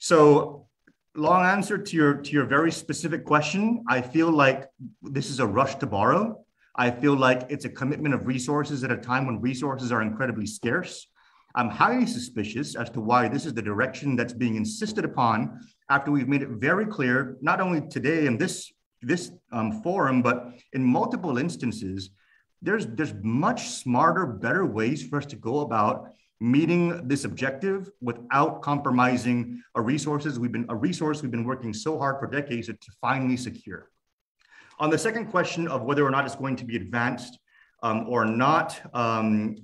So long answer to your to your very specific question. I feel like this is a rush to borrow. I feel like it's a commitment of resources at a time when resources are incredibly scarce. I'm highly suspicious as to why this is the direction that's being insisted upon after we've made it very clear, not only today in this this um, forum, but in multiple instances, there's there's much smarter, better ways for us to go about meeting this objective without compromising a resources we've been a resource we've been working so hard for decades to finally secure. On the second question of whether or not it's going to be advanced um, or not, um,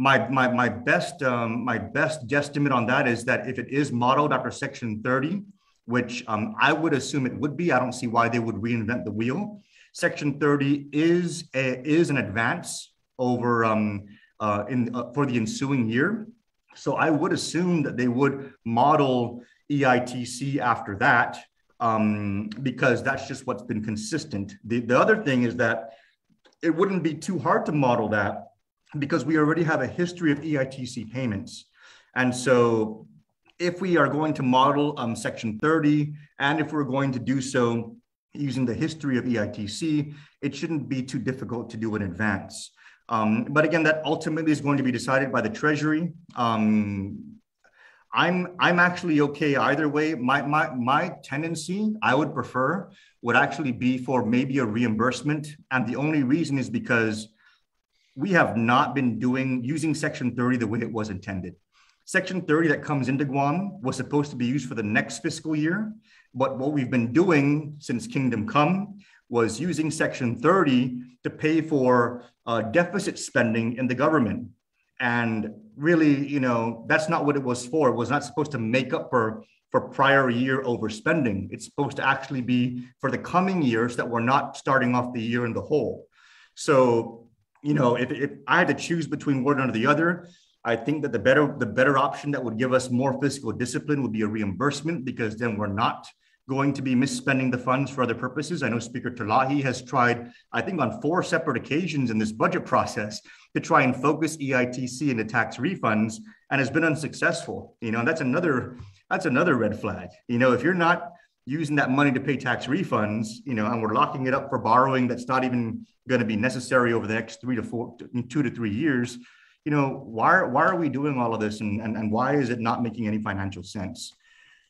my, my, my, best, um, my best guesstimate on that is that if it is modeled after Section 30, which um, I would assume it would be, I don't see why they would reinvent the wheel. Section 30 is, a, is an advance over um, uh, in, uh, for the ensuing year. So I would assume that they would model EITC after that um, because that's just what's been consistent. The, the other thing is that it wouldn't be too hard to model that because we already have a history of EITC payments. And so if we are going to model um, section 30, and if we're going to do so using the history of EITC, it shouldn't be too difficult to do in advance. Um, but again, that ultimately is going to be decided by the Treasury. Um, I'm I'm actually okay either way. My my my tendency, I would prefer, would actually be for maybe a reimbursement, and the only reason is because we have not been doing using Section 30 the way it was intended. Section 30 that comes into Guam was supposed to be used for the next fiscal year, but what we've been doing since Kingdom Come was using Section 30 to pay for uh, deficit spending in the government. And really, you know, that's not what it was for. It was not supposed to make up for, for prior year overspending. It's supposed to actually be for the coming years that we're not starting off the year in the hole. So, you know, if, if I had to choose between one or the other, I think that the better the better option that would give us more fiscal discipline would be a reimbursement because then we're not going to be misspending the funds for other purposes. I know Speaker Terlaje has tried, I think, on four separate occasions in this budget process to try and focus EITC into tax refunds and has been unsuccessful. You know, and that's another that's another red flag. You know, if you're not using that money to pay tax refunds, you know, and we're locking it up for borrowing that's not even going to be necessary over the next three to four, two to three years, you know, why, why are we doing all of this and, and, and why is it not making any financial sense?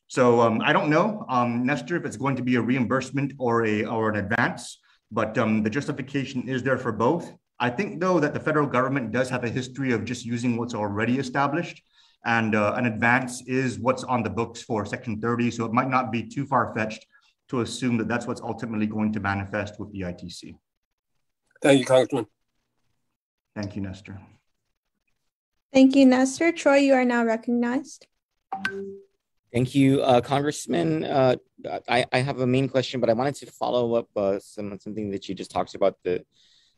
So um, I don't know, um, Nestor, if it's going to be a reimbursement or a or an advance, but um, the justification is there for both. I think though that the federal government does have a history of just using what's already established, and uh, an advance is what's on the books for Section 30. So it might not be too far fetched to assume that that's what's ultimately going to manifest with the ITC. Thank you, Congressman. Thank you, Nestor. Thank you, Nestor. Troy, you are now recognized. Thank you, uh, Congressman. Uh, I, I, have a main question, but I wanted to follow up uh, some something that you just talked about the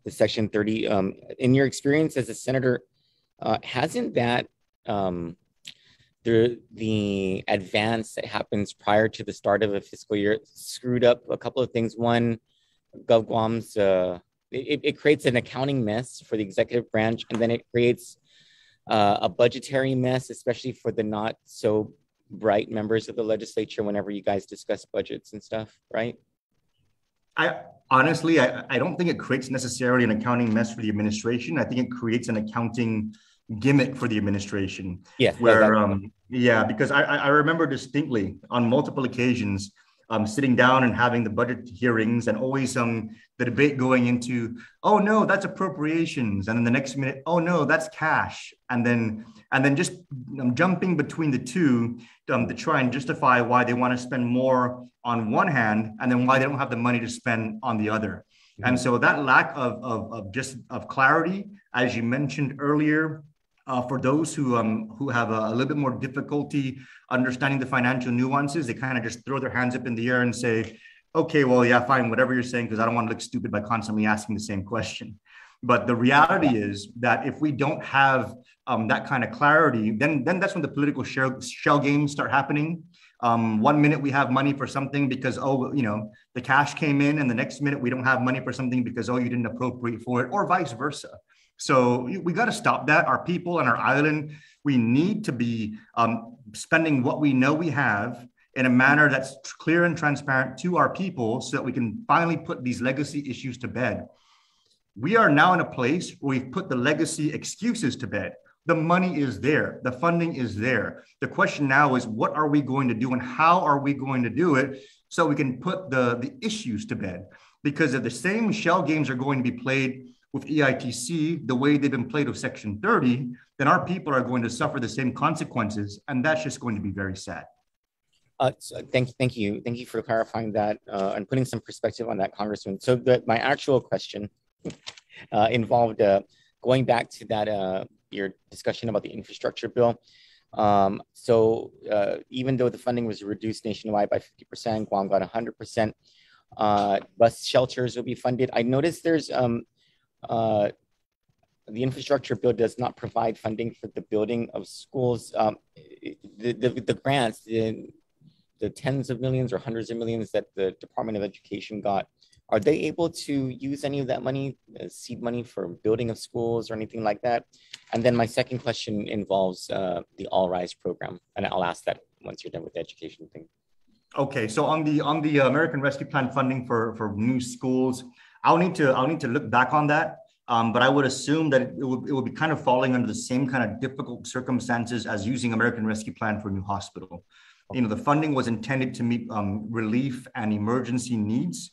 the Section 30. Um, in your experience as a senator, uh, hasn't that um, the the advance that happens prior to the start of a fiscal year screwed up a couple of things? One, GovGuam's uh, it, it creates an accounting mess for the executive branch, and then it creates uh, a budgetary mess, especially for the not so bright members of the legislature whenever you guys discuss budgets and stuff, right? I honestly, I, I don't think it creates necessarily an accounting mess for the administration. I think it creates an accounting gimmick for the administration. Yeah. Where, um, yeah, because I, I remember distinctly on multiple occasions um, sitting down and having the budget hearings and always um, the debate going into, oh no, that's appropriations, and then the next minute, oh no, that's cash, and then and then just um, jumping between the two um, to try and justify why they want to spend more on one hand and then why they don't have the money to spend on the other. Mm-hmm. And so that lack of, of, of just of clarity, as you mentioned earlier, uh, for those who um, who have a, a, little bit more difficulty understanding the financial nuances, they kind of just throw their hands up in the air and say, "Okay, well, yeah, fine, whatever you're saying," because I don't want to look stupid by constantly asking the same question. But the reality is that if we don't have um, that kind of clarity, then then that's when the political shell, shell games start happening. Um, one minute we have money for something because oh you know the cash came in, and the next minute we don't have money for something because oh you didn't appropriate for it, or vice versa. So we got to stop that. Our people and our island, we need to be um, spending what we know we have in a manner that's clear and transparent to our people so that we can finally put these legacy issues to bed. We are now in a place where we've put the legacy excuses to bed. The money is there, the funding is there. The question now is what are we going to do and how are we going to do it so we can put the, the issues to bed? Because if the same shell games are going to be played with EITC the way they've been played with Section 30, then our people are going to suffer the same consequences. And that's just going to be very sad. Uh, so thank, thank you. Thank you for clarifying that uh, and putting some perspective on that, Congressman. So the, my actual question uh, involved uh, going back to that, uh, your discussion about the infrastructure bill. Um, so uh, even though the funding was reduced nationwide by 50%, Guam got 100%, bus shelters will be funded. I noticed there's um, uh, the infrastructure bill does not provide funding for the building of schools. Um, the, the, the, grants, the, the tens of millions or hundreds of millions that the Department of Education got, are they able to use any of that money, uh, seed money for building of schools or anything like that? And then my second question involves uh, the All Rise program, and I'll ask that once you're done with the education thing. Okay, so on the on the American Rescue Plan funding for for new schools, I'll need to I'll need to look back on that. Um, but I would assume that it, would, it would be kind of falling under the same kind of difficult circumstances as using American Rescue Plan for a new hospital. You know, the funding was intended to meet um, relief and emergency needs.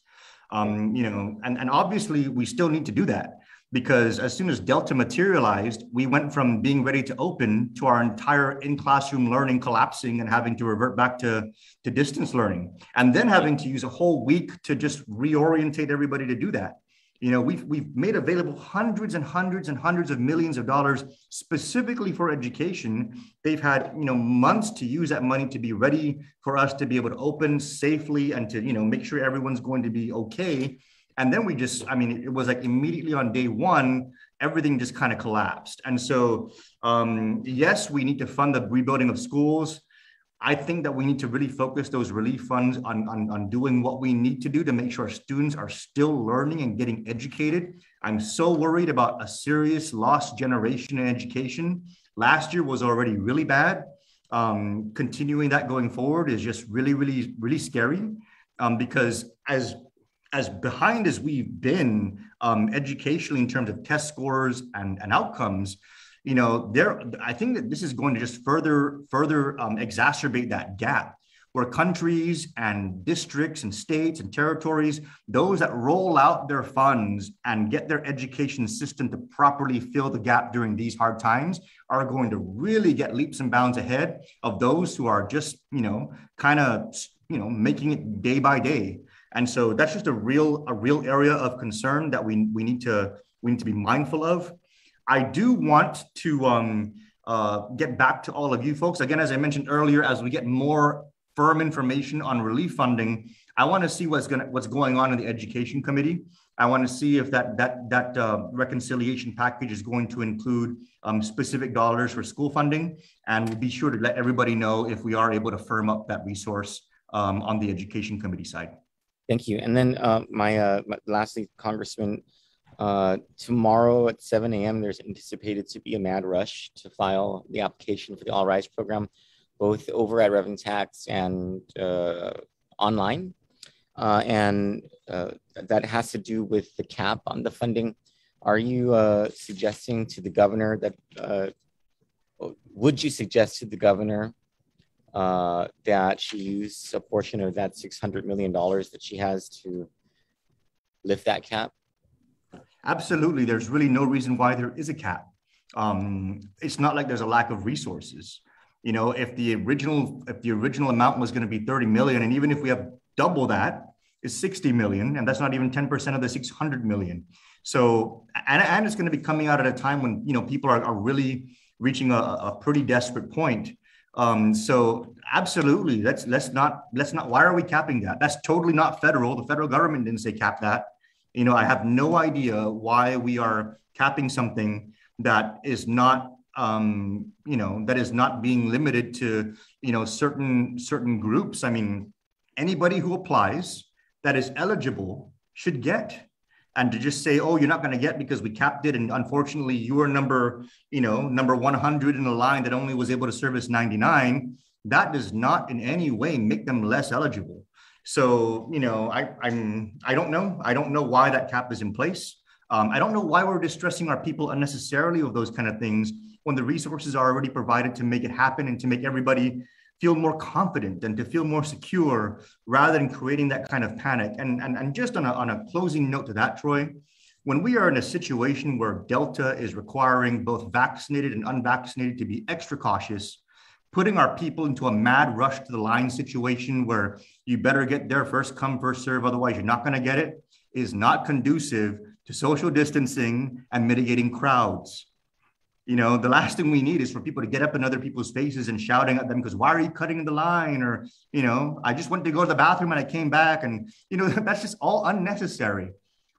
Um, you know, and, and obviously we still need to do that because as soon as Delta materialized, we went from being ready to open to our entire in-classroom learning collapsing and having to revert back to, to distance learning, and then having to use a whole week to just reorientate everybody to do that. You know, we've, we've made available hundreds and hundreds and hundreds of millions of dollars specifically for education. They've had, you know, months to use that money to be ready for us to be able to open safely and to, you know, make sure everyone's going to be okay. And then we just, I mean, it was like immediately on day one, everything just kind of collapsed. And so, um, yes, we need to fund the rebuilding of schools. I think that we need to really focus those relief funds on, on, on, doing what we need to do to make sure students are still learning and getting educated. I'm so worried about a serious lost generation in education. Last year was already really bad. Um, continuing that going forward is just really, really, really scary um, because as as behind as we've been um, educationally in terms of test scores and, and outcomes, you know, there, I think that this is going to just further, further um, exacerbate that gap where countries and districts and states and territories, those that roll out their funds and get their education system to properly fill the gap during these hard times, are going to really get leaps and bounds ahead of those who are just, you know, kind of, you know, making it day by day. And so that's just a real a real area of concern that we we need to we need to be mindful of. I do want to um, uh, get back to all of you folks again, as I mentioned earlier, as we get more firm information on relief funding. I want to see what's going what's going on in the education committee. I want to see if that that that uh, reconciliation package is going to include um, specific dollars for school funding, and we'll be sure to let everybody know if we are able to firm up that resource um, on the education committee side. Thank you. And then uh, my, uh, my, lastly, Congressman, uh, tomorrow at 7 a.m., there's anticipated to be a mad rush to file the application for the All Rise program, both over at Revenue Tax and uh, online. Uh, and uh, that has to do with the cap on the funding. Are you suggesting to the governor that, would you suggest to the governor uh, that she used a portion of that $600 million that she has to lift that cap? Absolutely. There's really no reason why there is a cap. Um, it's not like there's a lack of resources. You know, if the original if the original amount was going to be 30 million, and even if we have double that, is 60 million, and that's not even 10% of the 600 million. So, and, and it's going to be coming out at a time when you know people are, are really reaching a, a pretty desperate point. Um, so absolutely, let's let's not let's not. Why are we capping that? That's totally not federal. The federal government didn't say cap that. You know, I have no idea why we are capping something that is not um, you know that is not being limited to you know certain certain groups. I mean, anybody who applies that is eligible should get and to just say oh you're not going to get because we capped it and unfortunately you are number you know number 100 in a line that only was able to service 99 that does not in any way make them less eligible. So, you know, I, I'm, I don't know. I don't know why that cap is in place. Um, I don't know why we're distressing our people unnecessarily with those kind of things when the resources are already provided to make it happen and to make everybody feel more confident and to feel more secure rather than creating that kind of panic. And, and, and just on a, on a closing note to that, Troy, when we are in a situation where Delta is requiring both vaccinated and unvaccinated to be extra cautious, putting our people into a mad rush to the line situation where you better get there first come, first serve, otherwise you're not going to get it, is not conducive to social distancing and mitigating crowds. You know, the last thing we need is for people to get up in other people's faces and shouting at them because why are you cutting in the line? Or, you know, I just went to go to the bathroom and I came back. And, you know, *laughs* that's just all unnecessary.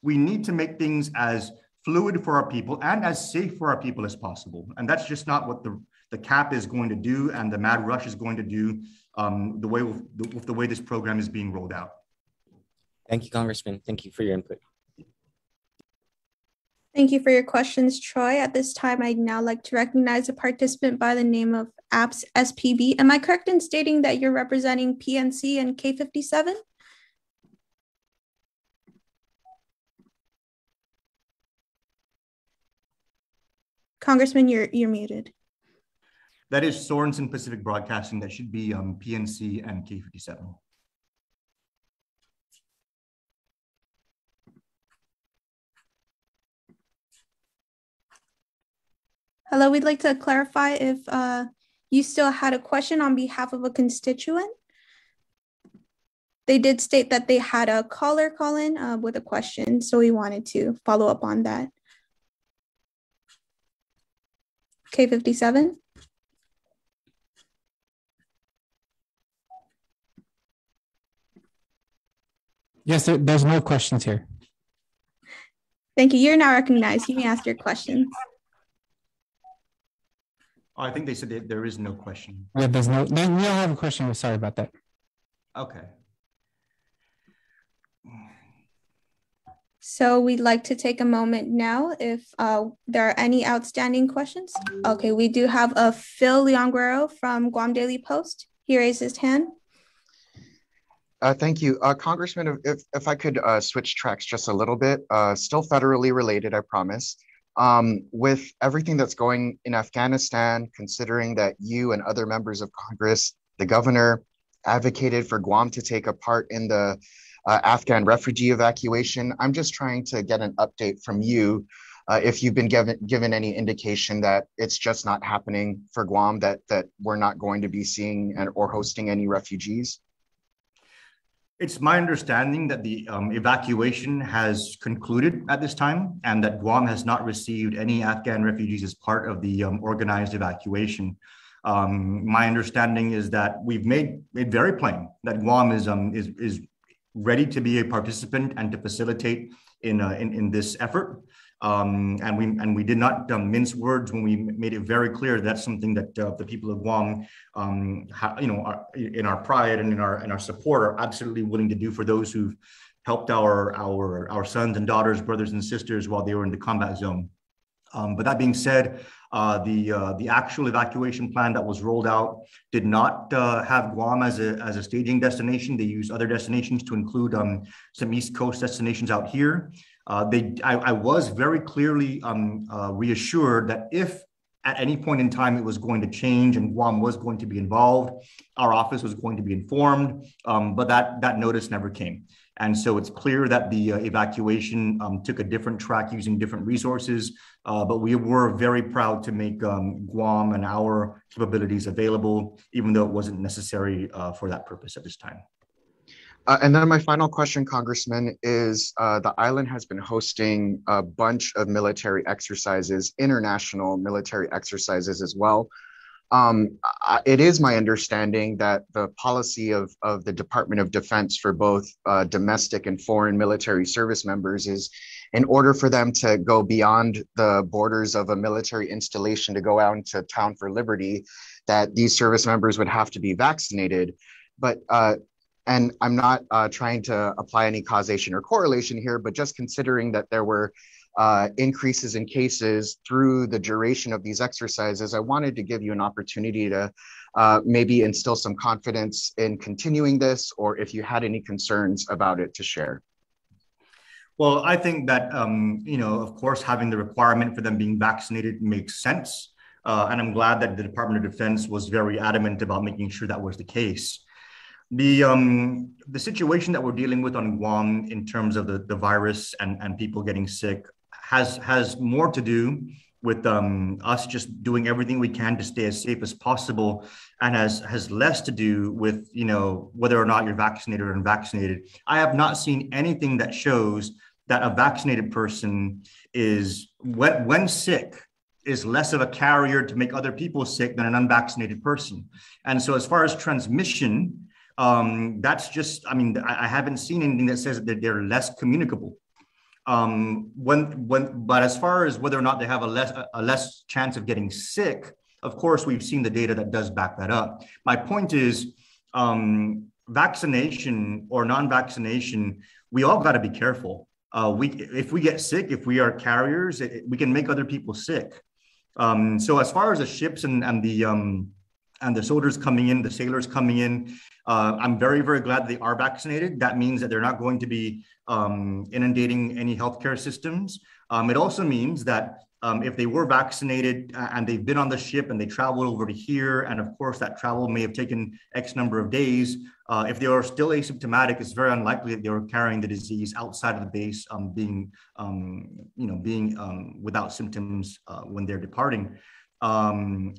We need to make things as fluid for our people and as safe for our people as possible. And that's just not what the, the cap is going to do and the mad rush is going to do um, the way with the, with the way this program is being rolled out. Thank you, Congressman. Thank you for your input. Thank you for your questions, Troy. At this time, I'd now like to recognize a participant by the name of Apps SPB. Am I correct in stating that you're representing PNC and K57? Congressman, you're you're muted. That is Sorensen Pacific Broadcasting. That should be um, PNC and K57. Hello, we'd like to clarify if uh, you still had a question on behalf of a constituent. They did state that they had a caller call in uh, with a question, so we wanted to follow up on that. K57? Yes, there, there's no questions here. Thank you. You're now recognized. You may ask your questions. I think they said that there is no question. Yeah, there's no, no, we don't have a question. Sorry about that. Okay. So we'd like to take a moment now if uh, there are any outstanding questions. Okay, we do have a Phil Leon Guerrero from Guam Daily Post. He raised his hand. Uh, thank you. Uh, Congressman, if, if I could uh, switch tracks just a little bit, uh, still federally related, I promise. Um, with everything that's going in Afghanistan, considering that you and other members of Congress, the governor, advocated for Guam to take a part in the uh, Afghan refugee evacuation, I'm just trying to get an update from you uh, if you've been given given any indication that it's just not happening for Guam, that that we're not going to be seeing and or hosting any refugees. It's my understanding that the um, evacuation has concluded at this time and that Guam has not received any Afghan refugees as part of the um, organized evacuation. Um, my understanding is that we've made it very plain that Guam is, um, is, is ready to be a participant and to facilitate in, uh, in, in this effort. Um, and we and we did not um, mince words when we made it very clear that's something that uh, the people of Guam, um, ha, you know, are, in our pride and in our in our support, are absolutely willing to do for those who've helped our our our sons and daughters, brothers and sisters while they were in the combat zone. Um, but that being said, uh, the uh, the actual evacuation plan that was rolled out did not uh, have Guam as a as a staging destination. They used other destinations to include um, some East Coast destinations out here. Uh, they, I, I, was very clearly um, uh, reassured that if at any point in time it was going to change and Guam was going to be involved, our office was going to be informed, um, but that, that notice never came. And so it's clear that the uh, evacuation um, took a different track using different resources, uh, but we were very proud to make um, Guam and our capabilities available, even though it wasn't necessary uh, for that purpose at this time. Uh, and then my final question, Congressman, is uh, the island has been hosting a bunch of military exercises, international military exercises as well. Um, it is my understanding that the policy of, of the Department of Defense for both uh, domestic and foreign military service members is in order for them to go beyond the borders of a military installation to go out into town for liberty, that these service members would have to be vaccinated. But uh, and I'm not uh, trying to apply any causation or correlation here, but just considering that there were uh, increases in cases through the duration of these exercises, I wanted to give you an opportunity to uh, maybe instill some confidence in continuing this, or if you had any concerns about it to share. Well, I think that, um, you know, of course, having the requirement for them being vaccinated makes sense. Uh, and I'm glad that the Department of Defense was very adamant about making sure that was the case. The, um, the situation that we're dealing with on Guam in terms of the, the virus and, and people getting sick has, has more to do with um, us just doing everything we can to stay as safe as possible and has has less to do with you know whether or not you're vaccinated or unvaccinated. I have not seen anything that shows that a vaccinated person is when, when sick is less of a carrier to make other people sick than an unvaccinated person. And so as far as transmission um, that's just i mean I, I haven't seen anything that says that they're less communicable um, when when but as far as whether or not they have a less a less chance of getting sick, of course we've seen the data that does back that up. My point is um, vaccination or non-vaccination, we all got to be careful. Uh, we if we get sick, if we are carriers, it, we can make other people sick. Um, so as far as the ships and and the um, and the soldiers coming in, the sailors coming in, uh, I'm very, very glad they are vaccinated. That means that they're not going to be um, inundating any healthcare systems. Um, it also means that um, if they were vaccinated and they've been on the ship and they traveled over to here, and of course that travel may have taken X number of days, uh, if they are still asymptomatic, it's very unlikely that they were carrying the disease outside of the base, um, being, um, you know, being um, without symptoms uh, when they're departing.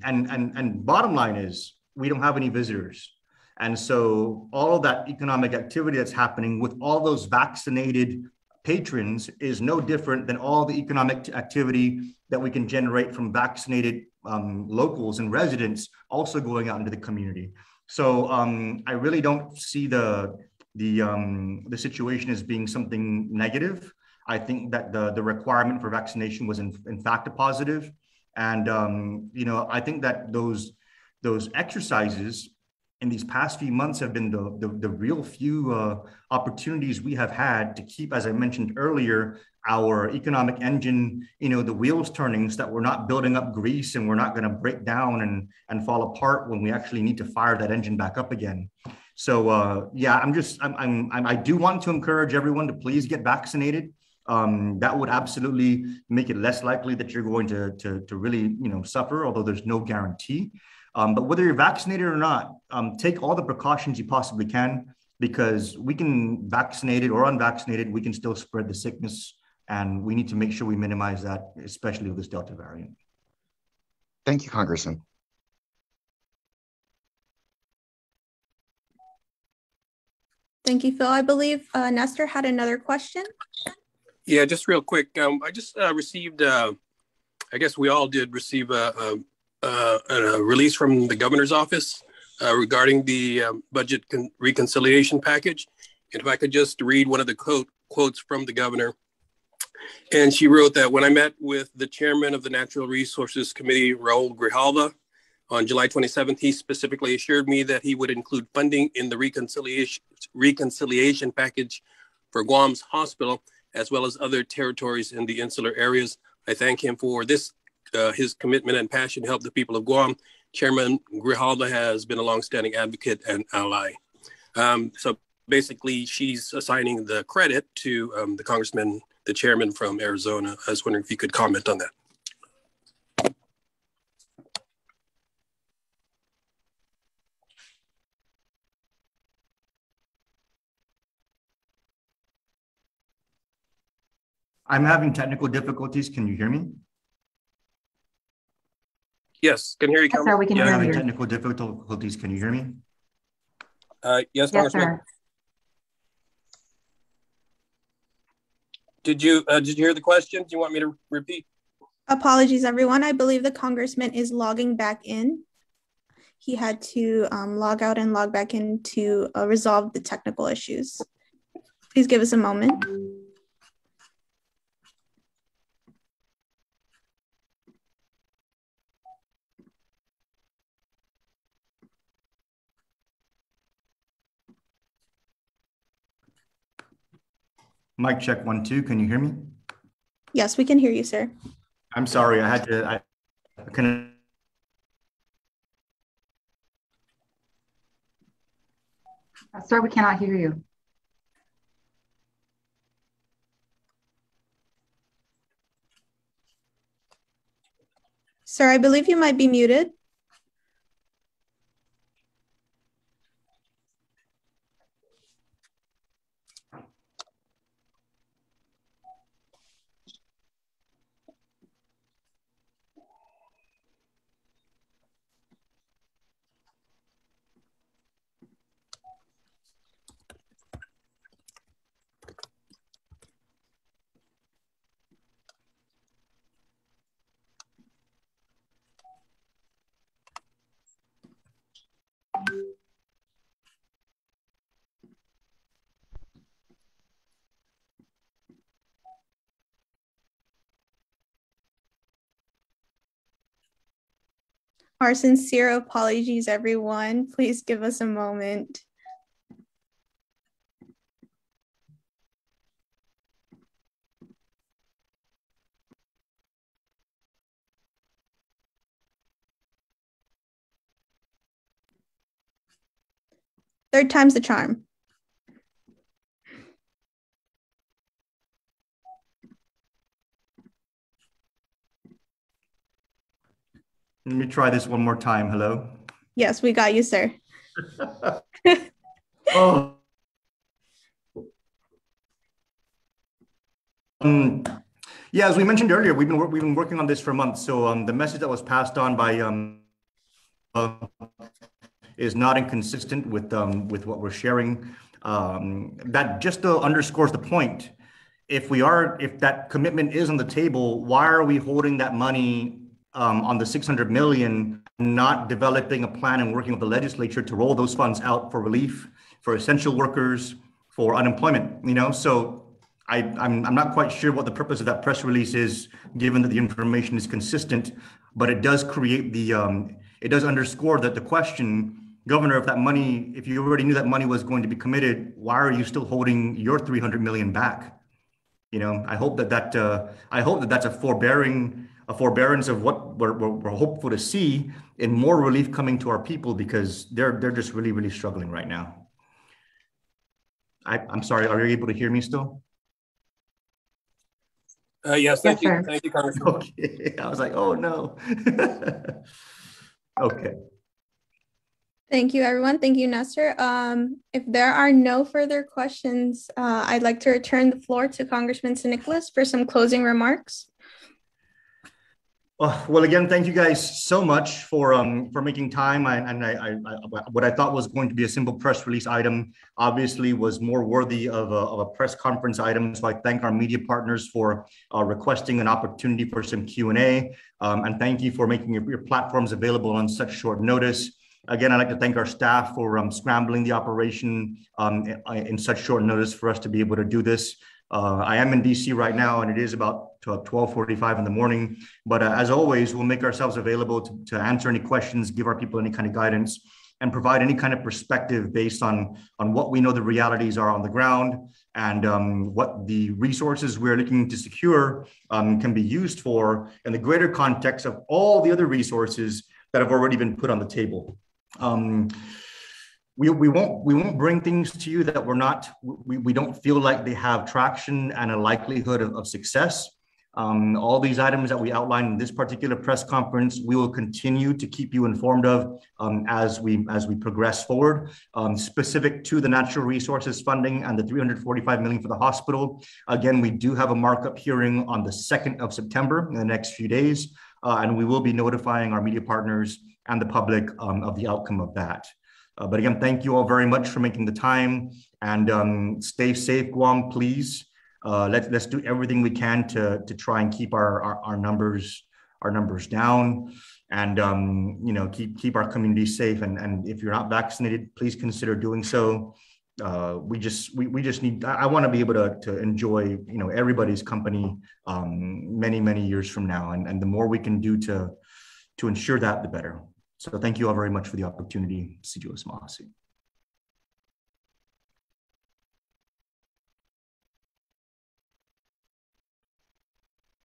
And, and, and bottom line is we don't have any visitors. And so all of that economic activity that's happening with all those vaccinated patrons is no different than all the economic activity that we can generate from vaccinated um, locals and residents also going out into the community. So um, I really don't see the the um, the situation as being something negative. I think that the the requirement for vaccination was in, in fact a positive, and um, you know I think that those those exercises in these past few months have been the, the, the real few uh, opportunities we have had to keep, as I mentioned earlier, our economic engine, you know, the wheels turning so that we're not building up grease and we're not going to break down and, and fall apart when we actually need to fire that engine back up again. So uh, yeah, I'm just, I'm, I'm, I'm, i do want to encourage everyone to please get vaccinated. Um, that would absolutely make it less likely that you're going to, to, to really, you know, suffer, although there's no guarantee. Um, but whether you're vaccinated or not, um, take all the precautions you possibly can because we can vaccinated or unvaccinated, we can still spread the sickness. And we need to make sure we minimize that, especially with this Delta variant. Thank you, Congressman. Thank you, Phil. I believe uh, Nestor had another question. Yeah, just real quick. Um, I just uh, received, uh, I guess we all did receive a, a a release from the governor's office uh, regarding the um, budget con- reconciliation package. And if I could just read one of the quote, quotes from the governor. And she wrote that when I met with the chairman of the Natural Resources Committee, Raul Grijalva, on July 27th, he specifically assured me that he would include funding in the reconciliation, reconciliation package for Guam's hospital, as well as other territories in the insular areas. I thank him for this uh, his commitment and passion to help the people of Guam. Chairman Grijalva has been a longstanding advocate and ally. Um, so basically, she's assigning the credit to um, the congressman, the chairman from Arizona. I was wondering if you could comment on that. I'm having technical difficulties. Can you hear me? Yes, can hear you. Yes, sir, we can yeah, hear having you. technical difficulties. Can you hear me? Uh, yes, Yes, Congressman. sir. Did you uh, did you hear the question? Do you want me to repeat? Apologies, everyone. I believe the congressman is logging back in. He had to um, log out and log back in to uh, resolve the technical issues. Please give us a moment. Mic check one, two. Can you hear me? Yes, we can hear you, sir. I'm sorry. I had to. I, I couldn't. Sir, we cannot hear you. Sir, I believe you might be muted. Our sincere apologies, everyone. Please give us a moment. Third time's the charm. Let me try this one more time. Hello. Yes, we got you, sir. *laughs* oh. Um, yeah, as we mentioned earlier, we've been we've been working on this for months. So um, the message that was passed on by um, uh, is not inconsistent with um, with what we're sharing. Um, that just uh, underscores the point. If we are, if that commitment is on the table, why are we holding that money um, on the 600 million, not developing a plan and working with the legislature to roll those funds out for relief for essential workers, for unemployment, you know? So I, I'm, I'm not quite sure what the purpose of that press release is, given that the information is consistent, but it does create the, um, it does underscore that the question, Governor, if that money, if you already knew that money was going to be committed, why are you still holding your 300 million back? You know, I hope that that, uh, I hope that that's a forbearing a forbearance of what we're, we're, we're, hopeful to see and more relief coming to our people because they're they're just really really struggling right now. I, I'm sorry, are you able to hear me still? Uh, yes, thank yes, you, sir. thank you, Congressman. *laughs* Okay, I was like, oh no. *laughs* okay. Thank you, everyone. Thank you, Nestor. Um, if there are no further questions, uh, I'd like to return the floor to Congressman San Nicolas for some closing remarks. Uh, well, again, thank you guys so much for um, for making time. I, and I, I, I, what I thought was going to be a simple press release item obviously was more worthy of a, of a press conference item. So I thank our media partners for uh, requesting an opportunity for some Q and A, um, and thank you for making your, your, platforms available on such short notice. Again, I'd like to thank our staff for um, scrambling the operation um, in, in such short notice for us to be able to do this. Uh, I am in DC right now, and it is about 12:45 in the morning. But uh, as always, we'll make ourselves available to, to answer any questions, give our people any kind of guidance, and provide any kind of perspective based on on what we know the realities are on the ground and um, what the resources we're looking to secure um, can be used for in the greater context of all the other resources that have already been put on the table. Um, we, we won't we won't bring things to you that we're not we, we don't feel like they have traction and a likelihood of, of success um, all these items that we outlined in this particular press conference we will continue to keep you informed of um, as we as we progress forward um, specific to the natural resources funding and the 345 million for the hospital again we do have a markup hearing on the 2nd of september in the next few days uh, and we will be notifying our media partners and the public um, of the outcome of that uh, but again, thank you all very much for making the time and um, stay safe, Guam, please. Uh, let's let's do everything we can to to try and keep our our, our numbers our numbers down and um, you know keep keep our community safe. And and if you're not vaccinated, please consider doing so. Uh, we just we, we just need I, want to be able to to enjoy you know everybody's company um, many many years from now, and and the more we can do to to ensure that, the better. So thank you all very much for the opportunity. Si Yu'os Ma'ase.